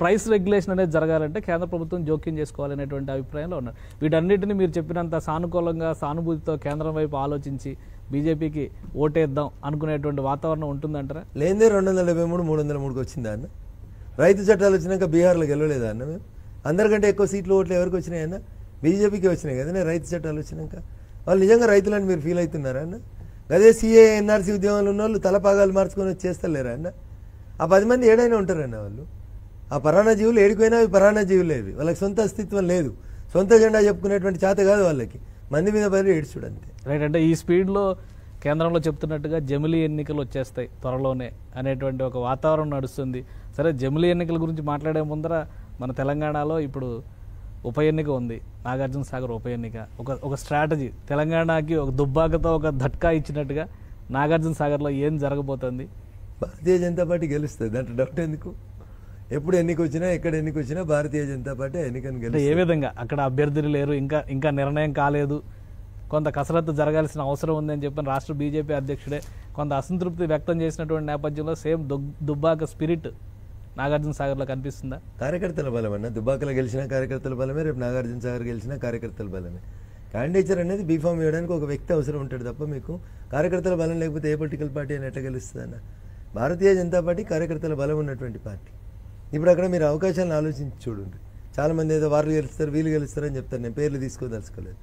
ప్రైస్ రెగ్యులేషన్ అనేది జరగాలంటే కేంద్ర ప్రభుత్వం జోక్యం చేసుకోవాలనేటువంటి అభిప్రాయంలో ఉన్నారు. వీటన్నిటిని మీరు చెప్పినంత సానుకూలంగా సానుభూతితో కేంద్రం వైపు ఆలోచించి బీజేపీకి ఓటేద్దాం అనుకునేటువంటి వాతావరణం ఉంటుందంటారా? లేదే రెండు వందల డెబ్బై మూడు మూడు వందల మూడుకి వచ్చిందా అన్న? రైతు చట్టాలు వచ్చినాక బీహార్లో గెలవలేదా అన్న మేము అందరికంటే ఎక్కువ సీట్లు ఓట్లు ఎవరికి వచ్చినాయి అన్న? బీజేపీకి వచ్చినాయి కదనే రైతు చట్టాలు వచ్చినాక? వాళ్ళు నిజంగా రైతులని మీరు ఫీల్ అవుతున్నారా అన్న? అదే సీఏ ఎన్ఆర్సీ ఉద్యమంలో ఉన్న వాళ్ళు తలపాగాలు మార్చుకొని చేస్తలేరా అన్న? ఆ పది మంది ఏడైనా ఉంటారన్న వాళ్ళు? ఆ పరాణ జీవులు ఏడిపోయినా అవి పరాణ జీవులు లేవి వాళ్ళకి సొంత అస్తిత్వం లేదు. సొంత జెండా చెప్పుకునేటువంటి చేత కాదు వాళ్ళకి. మంది మీద బయలు ఏడ్చుడు అంతే. రైట్ అంటే ఈ స్పీడ్లో కేంద్రంలో చెప్తున్నట్టుగా జమిలీ ఎన్నికలు వచ్చేస్తాయి త్వరలోనే అనేటువంటి ఒక వాతావరణం నడుస్తుంది. సరే జమిలీ ఎన్నికల గురించి మాట్లాడే ముందర మన తెలంగాణలో ఇప్పుడు ఉప ఎన్నిక ఉంది. నాగార్జున సాగర్ ఉప ఎన్నిక ఒక ఒక స్ట్రాటజీ. తెలంగాణకి ఒక దుబ్బాకతో ఒక ధట్కా ఇచ్చినట్టుగా నాగార్జున సాగర్లో ఏం జరగబోతుంది? భారతీయ జనతా పార్టీ గెలుస్తుంది. దాంట్లో డౌట్ ఎందుకు? ఎప్పుడు ఎన్నిక వచ్చినా ఎక్కడ ఎన్నిక వచ్చినా భారతీయ జనతా పార్టీ ఎన్నికను అంటే గెలుస్తుంది. ఏ విధంగా? అక్కడ అభ్యర్థులు లేరు ఇంకా ఇంకా నిర్ణయం కాలేదు. కొంత కసరత్తు జరగాల్సిన అవసరం ఉందని చెప్పిన రాష్ట్ర బీజేపీ అధ్యక్షుడే కొంత అసంతృప్తి వ్యక్తం చేసినటువంటి నేపథ్యంలో సేమ్ దుబ్బాక స్పిరిట్ నాగార్జున సాగర్లో కనిపిస్తుందా? కార్యకర్తల బలం అన్న దుబ్బాకలో గెలిచిన కార్యకర్తల బలమే రేపు నాగార్జున సాగర్ గెలిచిన కార్యకర్తల బలమే. క్యాండిడేచర్ అనేది బీఫామ్ ఇవ్వడానికి ఒక వ్యక్తి అవసరం ఉంటాడు తప్ప మీకు కార్యకర్తల బలం లేకపోతే ఏ పొలిటికల్ పార్టీ అని ఎట్లా గెలుస్తుందన్న భారతీయ జనతా పార్టీ కార్యకర్తల బలం ఉన్నటువంటి పార్టీ. ఇప్పుడు అక్కడ మీరు అవకాశాలను ఆలోచించి చూడండి. చాలా మంది ఏదో వారు గెలుస్తారు వీళ్ళు గెలుస్తారని చెప్తారు. నేను పేర్లు తీసుకోదలుచుకోలేదు.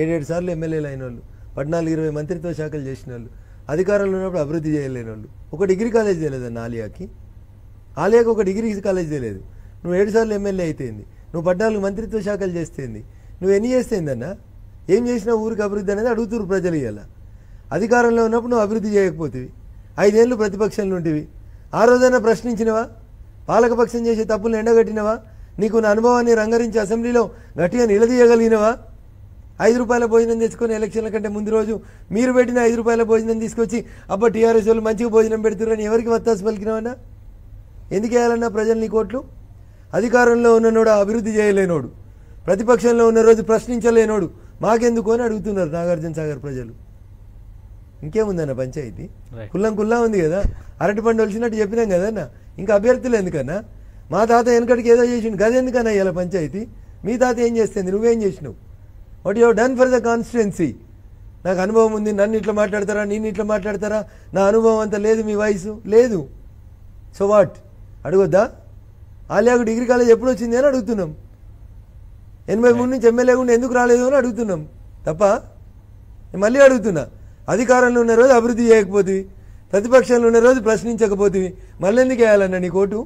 ఏడేడు సార్లు ఎమ్మెల్యేలు అయిన వాళ్ళు పద్నాలుగు ఇరవై మంత్రిత్వ శాఖలు చేసిన వాళ్ళు అధికారంలో ఉన్నప్పుడు అభివృద్ధి చేయలేని వాళ్ళు ఒక డిగ్రీ కాలేజ్ చేయలేదన్న ఆలియాకి. ఆలయకు ఒక డిగ్రీ కాలేజ్ తెలియదు. నువ్వు ఏడు సార్లు ఎమ్మెల్యే అయితేంది. నువ్వు పద్నాలుగు మంత్రిత్వ శాఖలు చేస్తేంది. నువ్వు ఎన్ని చేస్తేందన్నా? ఏం చేసినా ఊరికి అభివృద్ధి అనేది అడుగుతురు ప్రజలు ఇవాళ అధికారంలో ఉన్నప్పుడు నువ్వు అభివృద్ధి చేయకపోతివి. ఐదేళ్ళు ప్రతిపక్షంలో ఉంటివి. ఆ రోజైనా ప్రశ్నించినవా? పాలకపక్షం చేసే తప్పులు ఎండగట్టినవా? నీకు నా అనుభవాన్ని రంగరించి అసెంబ్లీలో గట్టిగా నిలదీయగలిగినవా? ఐదు రూపాయల భోజనం తెచ్చుకొని ఎలక్షన్ల కంటే ముందు రోజు మీరు పెట్టిన ఐదు రూపాయల భోజనం తీసుకొచ్చి అబ్బా టీఆర్ఎస్ వాళ్ళు మంచిగా భోజనం పెడుతున్నారని ఎవరికి వత్తాసు పలికినావన్నా? ఎందుకు వేయాలన్నా ప్రజలు నీ కోట్లు అధికారంలో ఉన్ననోడు అభివృద్ధి చేయలేనోడు. ప్రతిపక్షంలో ఉన్న రోజు ప్రశ్నించలేనోడు. మాకెందుకు అని అడుగుతున్నారు నాగార్జున సాగర్ ప్రజలు. ఇంకేముందన్న పంచాయతీ. కుల్లం కుల్లా ఉంది కదా. అరటి పండు వచ్చినట్టు చెప్పినాం కదన్న ఇంకా అభ్యర్థులు ఎందుకన్నా? మా తాత వెనకటికి ఏదో చేసిండు. గదెందుకన్నా ఇలా పంచాయతీ? మీ తాత ఏం చేస్తుంది? నువ్వేం చేసినావు? What you done for the constituency నాకు అనుభవం ఉంది. నన్ను ఇట్లా మాట్లాడతారా? నేను ఇట్లా మాట్లాడతారా? నా అనుభవం అంత లేదు మీ వయసు. లేదు. సో వాట్ అడగొద్దా? ఆలియాకు డిగ్రీ కాలేజ్ ఎప్పుడు వచ్చింది అని అడుగుతున్నాం. ఎనభై మూడు నుంచి ఎమ్మెల్యే ఉండి ఎందుకు రాలేదు అని అడుగుతున్నాం. తప్ప మళ్ళీ అడుగుతున్నా. అధికారంలో ఉన్న రోజు అభివృద్ధి చేయకపోతివి ప్రతిపక్షంలో ఉన్న రోజు ప్రశ్నించకపోతివి మళ్ళీ ఎందుకు వేయాలన్నా నీ కోటు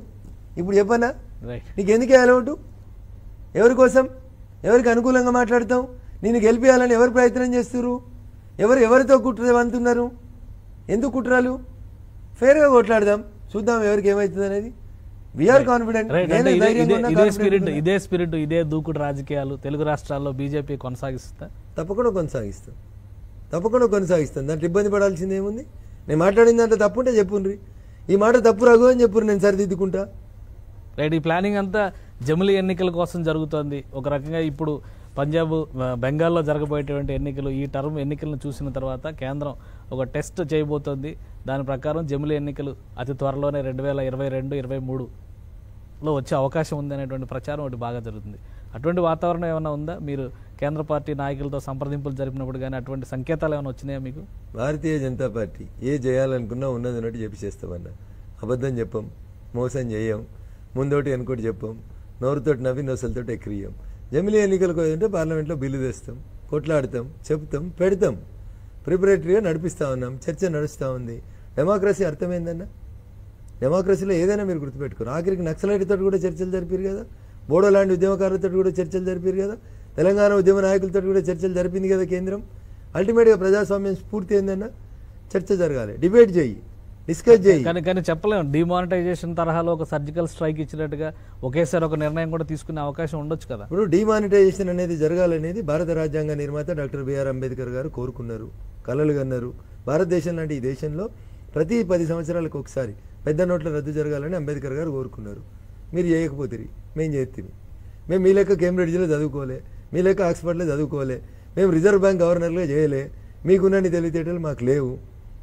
ఇప్పుడు చెప్పనా? రైట్ నీకు ఎందుకు వేయాలి ఓటు? ఎవరి కోసం? ఎవరికి అనుకూలంగా మాట్లాడతావు? నేను గెలిపించాలని ఎవరు ప్రయత్నం చేస్తున్నారు ఎవరు ఎవరితో కుట్ర అంటున్నారు ఎందుకు కుట్రాలు? ఫేర్గా కొట్లాడదాం. చూద్దాం ఎవరికి ఏమవుతుంది అనేది వీఆర్ కాన్ఫిడెంట్ అంటే ఇదే స్పిరిట్ ఇదే స్పిరిట్ ఇదే దూకుడు రాజకీయాలు తెలుగు రాష్ట్రాల్లో బీజేపీ కొనసాగిస్తుందా? తప్పకుండా కొనసాగిస్తాం. తప్పకుండా కొనసాగిస్తాం. దాంట్లో ఇబ్బంది పడాల్సింది ఏముంది? నేను మాట్లాడిన దాంట్లో తప్పు ఉంటే చెప్పుండ్రి. ఈ మాట తప్పు రఘు అని చెప్పుర్రి నేను సరిదిద్దుకుంటా. రైట్ ఈ ప్లానింగ్ అంతా జమిలీ ఎన్నికల కోసం జరుగుతోంది. ఒక రకంగా ఇప్పుడు పంజాబ్ బెంగాల్లో జరగబోయేటువంటి ఎన్నికలు ఈ టర్మ్ ఎన్నికలను చూసిన తర్వాత కేంద్రం ఒక టెస్ట్ చేయబోతోంది. దాని ప్రకారం జమిలి ఎన్నికలు అతి త్వరలోనే రెండు వేల ఇరవై రెండు ఇరవై మూడులో వచ్చే అవకాశం ఉంది అనేటువంటి ప్రచారం ఒకటి బాగా జరుగుతుంది. అటువంటి వాతావరణం ఏమైనా ఉందా? మీరు కేంద్ర పార్టీ నాయకులతో సంప్రదింపులు జరిపినప్పుడు కానీ అటువంటి సంకేతాలు ఏమైనా వచ్చినాయా మీకు? భారతీయ జనతా పార్టీ ఏ చేయాలనుకున్నా ఉన్నది ఉన్నట్టు చెప్పి చేస్తామన్నా. అబద్ధం చెప్పం మోసం చేయం. ముందోటి వెనుకోటి చెప్పం. నోరుతోటి నవ్వి నొసలతోటి ఎక్కిరియం. జమిలీ ఎన్నికలకు అంటే పార్లమెంట్లో బిల్లు తెస్తాం కొట్లాడతాం చెప్తాం పెడతాం. ప్రిపరేటరీగా నడిపిస్తా ఉన్నాం చర్చ నడుస్తూ ఉంది. డెమోక్రసీ అర్థమైందన్న? డెమోక్రసీలో ఏదైనా మీరు గుర్తుపెట్టుకోరు ఆఖరికి నక్సలైట్తో కూడా చర్చలు జరిపారు కదా. బోడో లాంటి ఉద్యమకారులతో కూడా చర్చలు జరిపారు కదా. తెలంగాణ ఉద్యమ నాయకులతో కూడా చర్చలు జరిపింది కదా కేంద్రం. అల్టిమేట్గా ప్రజాస్వామ్యం స్ఫూర్తి ఏందన్నా? చర్చ జరగాలి. డిబేట్ చేయి. డిస్కస్ చేయి. కానీ కానీ చెప్పలేము డిమానిటైజేషన్ తరహాలో ఒక సర్జికల్ స్ట్రైక్ ఇచ్చినట్టుగా ఒకేసారి ఒక నిర్ణయం కూడా తీసుకునే అవకాశం ఉండొచ్చు కదా. ఇప్పుడు డిమానిటైజేషన్ అనేది జరగాలనేది భారత రాజ్యాంగ నిర్మాత డాక్టర్ బిఆర్ అంబేద్కర్ గారు కోరుకున్నారు కలలు కన్నారు. భారతదేశం లాంటి ఈ దేశంలో ప్రతి పది సంవత్సరాలకు ఒకసారి పెద్ద నోట్ల రద్దు జరగాలని అంబేద్కర్ గారు కోరుకున్నారు. మీరు చేయకపోతే మేము చేస్తాము మేము మీ లెక్క కేంబ్రిడ్జ్లో చదువుకోలే మీ లెక్క ఆక్స్ఫర్డ్లో చదువుకోలే మేము రిజర్వ్ బ్యాంక్ గవర్నర్గా చేయలే మీకున్నన్ని తెలివితేటలు మాకు లేవు.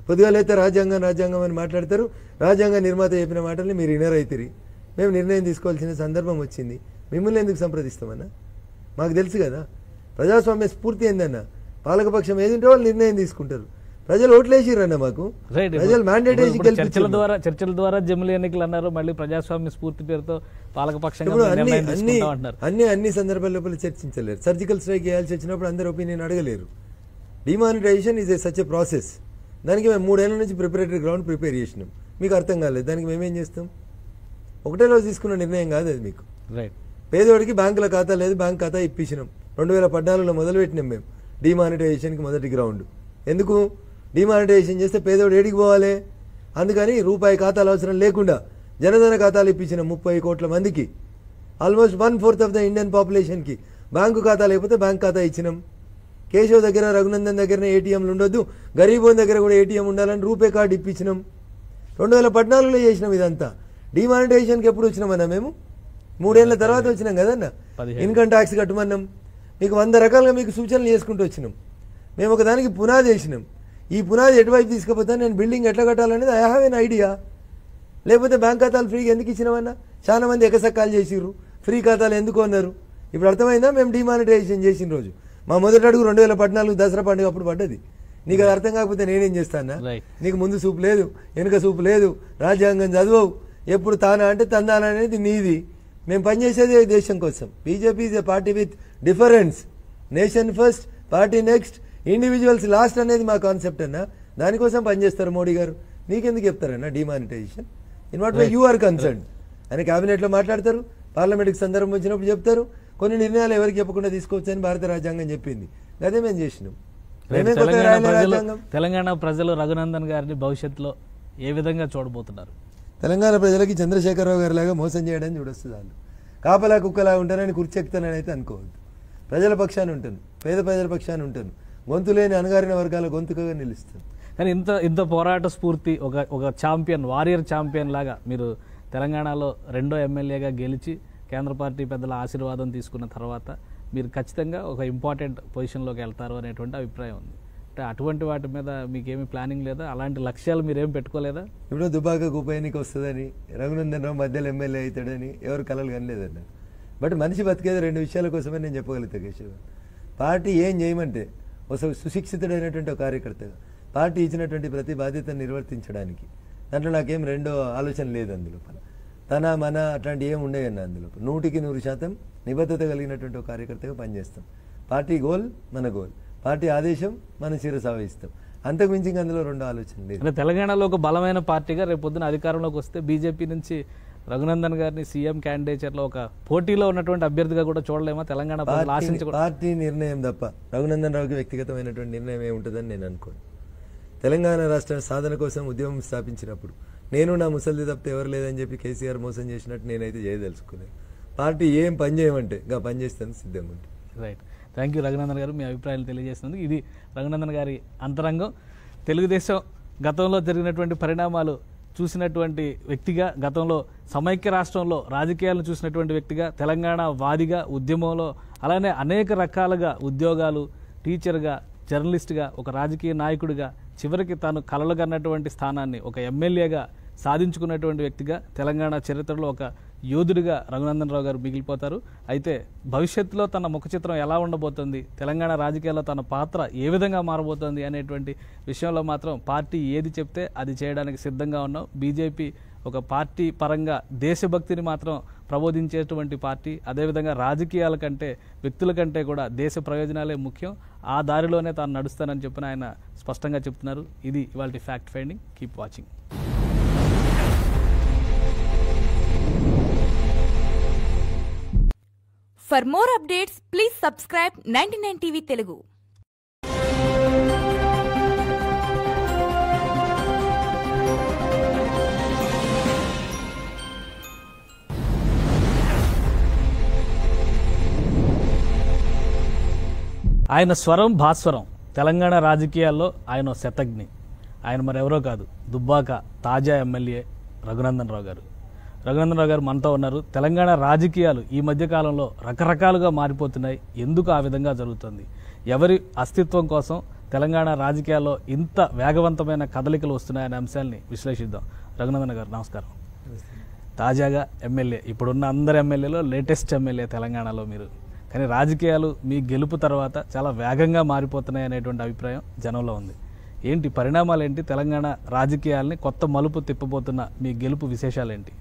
పొద్దుగాలైతే రాజ్యాంగం రాజ్యాంగం అని మాట్లాడతారు. రాజ్యాంగ నిర్మాత చెప్పిన మాటల్ని మీరు ఇనర్ అవుతారు మేము నిర్ణయం తీసుకోవాల్సిన సందర్భం వచ్చింది. మిమ్మల్ని ఎందుకు సంప్రదిస్తామన్నా? మాకు తెలుసు కదా. ప్రజాస్వామ్య స్ఫూర్తి ఏందన్నా? పాలకపక్షం ఏదంటే వాళ్ళు నిర్ణయం తీసుకుంటారు. ప్రజలు ఓట్లేసిరన్న మాకు. ప్రజలు మ్యాండేట్ వేసి చర్చల ద్వారా చర్చల ద్వారా జమిలీ ఎన్నికలు అన్నారు. మళ్ళీ ప్రజాస్వామ్య స్ఫూర్తి పేరుతో మీరు అన్ని అన్ని అన్ని అన్ని సందర్భాల లోపల చర్చించలేరు. సర్జికల్ స్ట్రైక్ చేయాల్సి వచ్చినప్పుడు అందరు opinion అడగలేరు. Demonetization is a such a process దానికి మేము మూడేళ్ళ నుంచి ప్రిపరేటరీ గ్రౌండ్ ప్రిపేర్ చేసినాం. మీకు అర్థం కాలేదు. దానికి మేమేం చేస్తాం? ఒకటే రోజు తీసుకున్న నిర్ణయం కాదు అది మీకు. రైట్ పేదోడికి బ్యాంకుల ఖాతా లేదు బ్యాంక్ ఖాతా ఇప్పించినాం. రెండు వేల పద్నాలుగులో మొదలుపెట్టినాం మేము. డిమానిటైజేషన్కి మొదటి గ్రౌండ్ ఎందుకు? డిమానిటైజేషన్ చేస్తే పేదోడు ఏడికి పోవాలి? అందుకని రూపాయి ఖాతాలు అవసరం లేకుండా జనధన ఖాతాలు ఇప్పించిన ముప్పై కోట్ల మందికి. Almost one fourth of the Indian పాపులేషన్కి bank ఖాతా లేకపోతే బ్యాంక్ ఖాతా ఇచ్చినాం. కేశవ్ దగ్గర రఘునందన్ దగ్గర ఏటీఎంలు ఉండొద్దు. గరీబోన్ దగ్గర కూడా ఏటీఎం ఉండాలని రూపే కార్డు ఇప్పించినాం. రెండు వేల పద్నాలుగులో చేసినాం ఇదంతా. డిమానిటైజేషన్కి ఎప్పుడు వచ్చినామన్నా మేము? మూడేళ్ళ తర్వాత వచ్చినాం కదన్నా. ఇన్కమ్ ట్యాక్స్ కట్టమన్నాం. మీకు వంద రకాలుగా మీకు సూచనలు చేసుకుంటూ వచ్చినాం. మేము ఒక దానికి పునాది వేసినాం. ఈ పునాది ఎటువైపు తీసుకుపోతా నేను బిల్డింగ్ ఎట్లా కట్టాలనేది ఐ హ్యావ్ ఎన్ ఐడియా లేకపోతే బ్యాంక్ ఖాతాలు ఫ్రీగా ఎందుకు ఇచ్చినామన్నా? చాలా మంది ఎకసక్కాలు చేసిర్రు. ఫ్రీ ఖాతాలు ఎందుకు అన్నారు ఇప్పుడు అర్థమైందా? మేము డిమానిటైజేషన్ చేసిన రోజు. మా మొదటి అడుగు రెండు వేల పద్నాలుగు దసరా పండుగ అప్పుడు పడ్డది. నీకు అది అర్థం కాకపోతే నేనేం చేస్తానా. నీకు ముందు చూపు లేదు వెనుక చూపు లేదు రాజ్యాంగం చదవవు. ఎప్పుడు తానా అంటే తందానా అనేది నీది. మేము పనిచేసేది దేశం కోసం. BJP is a party with difference nation first party next individuals last అనేది మా కాన్సెప్ట్ అన్న. దానికోసం పనిచేస్తారు మోడీ గారు. నీకెందుకు చెప్తారన్న demonetization in what way you are concern అని కేబినెట్లో మాట్లాడతారు. పార్లమెంట్కి సందర్భం వచ్చినప్పుడు చెప్తారు. కొన్ని నిర్ణయాలు ఎవరికి చెప్పకుండా తీసుకోవచ్చని భారత రాజ్యాంగం చెప్పింది. అదే మేము చేసినాం. తెలంగాణ ప్రజలు రాజ్యాంగం. తెలంగాణ ప్రజలు రఘునందన్ గారిని భవిష్యత్తులో ఏ విధంగా చూడబోతున్నారు? తెలంగాణ ప్రజలకి చంద్రశేఖరరావు గారి లాగా మోసం చేయడానికి చూడొస్తుంది వాళ్ళు. కాపలా కుక్కలా ఉంటానని కుర్చెక్తానని అయితే అనుకోవద్దు. ప్రజల పక్షాన్ని ఉంటాను. పేద ప్రజల పక్షాన్ని ఉంటాను. గొంతు లేని అణగారిన వర్గాల గొంతుకగా నిలుస్తాను కానీ ఇంత ఇంత పోరాట స్ఫూర్తి ఒక ఒక ఛాంపియన్ వారియర్ ఛాంపియన్ లాగా మీరు తెలంగాణలో రెండో ఎమ్మెల్యేగా గెలిచి కేంద్ర పార్టీ పెద్దల ఆశీర్వాదం తీసుకున్న తర్వాత మీరు ఖచ్చితంగా ఒక ఇంపార్టెంట్ పొజిషన్లోకి వెళ్తారు అనేటువంటి అభిప్రాయం ఉంది. అంటే అటువంటి వాటి మీద మీకేమి ప్లానింగ్ లేదా? అలాంటి లక్ష్యాలు మీరేం పెట్టుకోలేదా? ఇప్పుడు దుబాక ఉప ఎన్నిక వస్తుందని రఘునందన్ మధ్యలో ఎమ్మెల్యే అవుతాడని ఎవరు కలలు కనలేదన్న. బట్ మనిషి బతికేది రెండు విషయాల కోసమే నేను చెప్పగలుగుతా కేశవ్ పార్టీ ఏం చేయమంటే ఒక సుశిక్షితుడైనటువంటి ఒక కార్యకర్తగా పార్టీ ఇచ్చినటువంటి ప్రతి బాధ్యతను నిర్వర్తించడానికి. దాంట్లో నాకేం రెండో ఆలోచన లేదు అందులో తన మన అట్లాంటి ఏం ఉండేయన్న అందులో. నూటికి నూరు శాతం నిబద్ధత కలిగినటువంటి ఒక కార్యకర్తగా పనిచేస్తాం. పార్టీ గోల్ మన గోల్. పార్టీ ఆదేశం మన శిరసావహిస్తాం అంతకు మించి అందులో రెండో ఆలోచన లేదు అంటే తెలంగాణలో ఒక బలమైన పార్టీగా రేపు పొద్దున అధికారంలోకి వస్తే బీజేపీ నుంచి రఘునందన్ గారిని సీఎం క్యాండిడేచర్లో ఒక పోటీలో ఉన్నటువంటి అభ్యర్థిగా కూడా చూడలేమా? తెలంగాణ పార్టీ నిర్ణయం తప్ప రఘునందన్ రావుకి వ్యక్తిగతమైనటువంటి నిర్ణయం ఏముంటుందని నేను అనుకోను. తెలంగాణ రాష్ట్ర సాధన కోసం ఉద్యమం స్థాపించినప్పుడు నేను నా ముసలిది తప్పితే ఎవరు లేదని చెప్పి కేసీఆర్ మోసం చేసినట్టు నేనైతే చేయదలుచుకోలేదు పార్టీ ఏం పని చేయమంటే ఇంకా పని చేస్తాను సిద్ధంగా ఉంటుంది రైట్ థ్యాంక్ యూ రఘునందన్ గారు. మీ అభిప్రాయాలు తెలియజేసినందుకు ఇది రఘునందన్ గారి అంతరంగం. తెలుగుదేశం గతంలో జరిగినటువంటి పరిణామాలు చూసినటువంటి వ్యక్తిగా గతంలో సమైక్య రాష్ట్రంలో రాజకీయాలను చూసినటువంటి వ్యక్తిగా తెలంగాణ వాదిగా ఉద్యమంలో అలానే అనేక రకాలుగా ఉద్యోగాలు టీచర్గా జర్నలిస్ట్గా ఒక రాజకీయ నాయకుడిగా చివరికి తాను కలలుగన్నటువంటి స్థానాన్ని ఒక ఎమ్మెల్యేగా సాధించుకున్నటువంటి వ్యక్తిగా తెలంగాణ చరిత్రలో ఒక యోధుడిగా రఘునందన్ రావు గారు మిగిలిపోతారు. అయితే భవిష్యత్తులో తన ముఖ చిత్రం ఎలా ఉండబోతుంది? తెలంగాణ రాజకీయాల్లో తన పాత్ర ఏ విధంగా మారబోతోంది అనేటువంటి విషయంలో మాత్రం పార్టీ ఏది చెప్తే అది చేయడానికి సిద్ధంగా ఉన్నాం. బీజేపీ ఒక పార్టీ పరంగా దేశభక్తిని మాత్రం ప్రబోధించేటువంటి పార్టీ అదేవిధంగా రాజకీయాల కంటే వ్యక్తుల కంటే కూడా దేశ ప్రయోజనాలే ముఖ్యం. ఆ దారిలోనే తాను నడుస్తానని చెప్పిన ఆయన స్పష్టంగా చెప్తున్నారు. ఇది ఇవాళ fact finding keep watching for more updates please subscribe ninety nine TV Telugu. ఆయన స్వరం భాస్వరం. తెలంగాణ రాజకీయాల్లో ఆయన శతజ్ఞి ఆయన మరెవరో కాదు దుబ్బాక తాజా ఎమ్మెల్యే రఘునందన్ రావు గారు. రఘునందన్ రావు గారు మనతో ఉన్నారు. తెలంగాణ రాజకీయాలు ఈ మధ్యకాలంలో రకరకాలుగా మారిపోతున్నాయి. ఎందుకు ఆ విధంగా జరుగుతుంది? ఎవరి అస్తిత్వం కోసం తెలంగాణ రాజకీయాల్లో ఇంత వేగవంతమైన కదలికలు వస్తున్నాయనే అంశాన్ని విశ్లేషిద్దాం. రఘునందన్ గారు నమస్కారం. తాజాగా ఎమ్మెల్యే ఇప్పుడున్న అందరు ఎమ్మెల్యేలో లేటెస్ట్ ఎమ్మెల్యే తెలంగాణలో మీరు. కానీ రాజకీయాలు మీ గెలుపు తర్వాత చాలా వేగంగా మారిపోతున్నాయి అనేటువంటి అభిప్రాయం జనంలో ఉంది. ఏంటి పరిణామాలు ఏంటి తెలంగాణ రాజకీయాల్ని కొత్త మలుపు తిప్పబోతున్న మీ గెలుపు విశేషాలు ఏంటి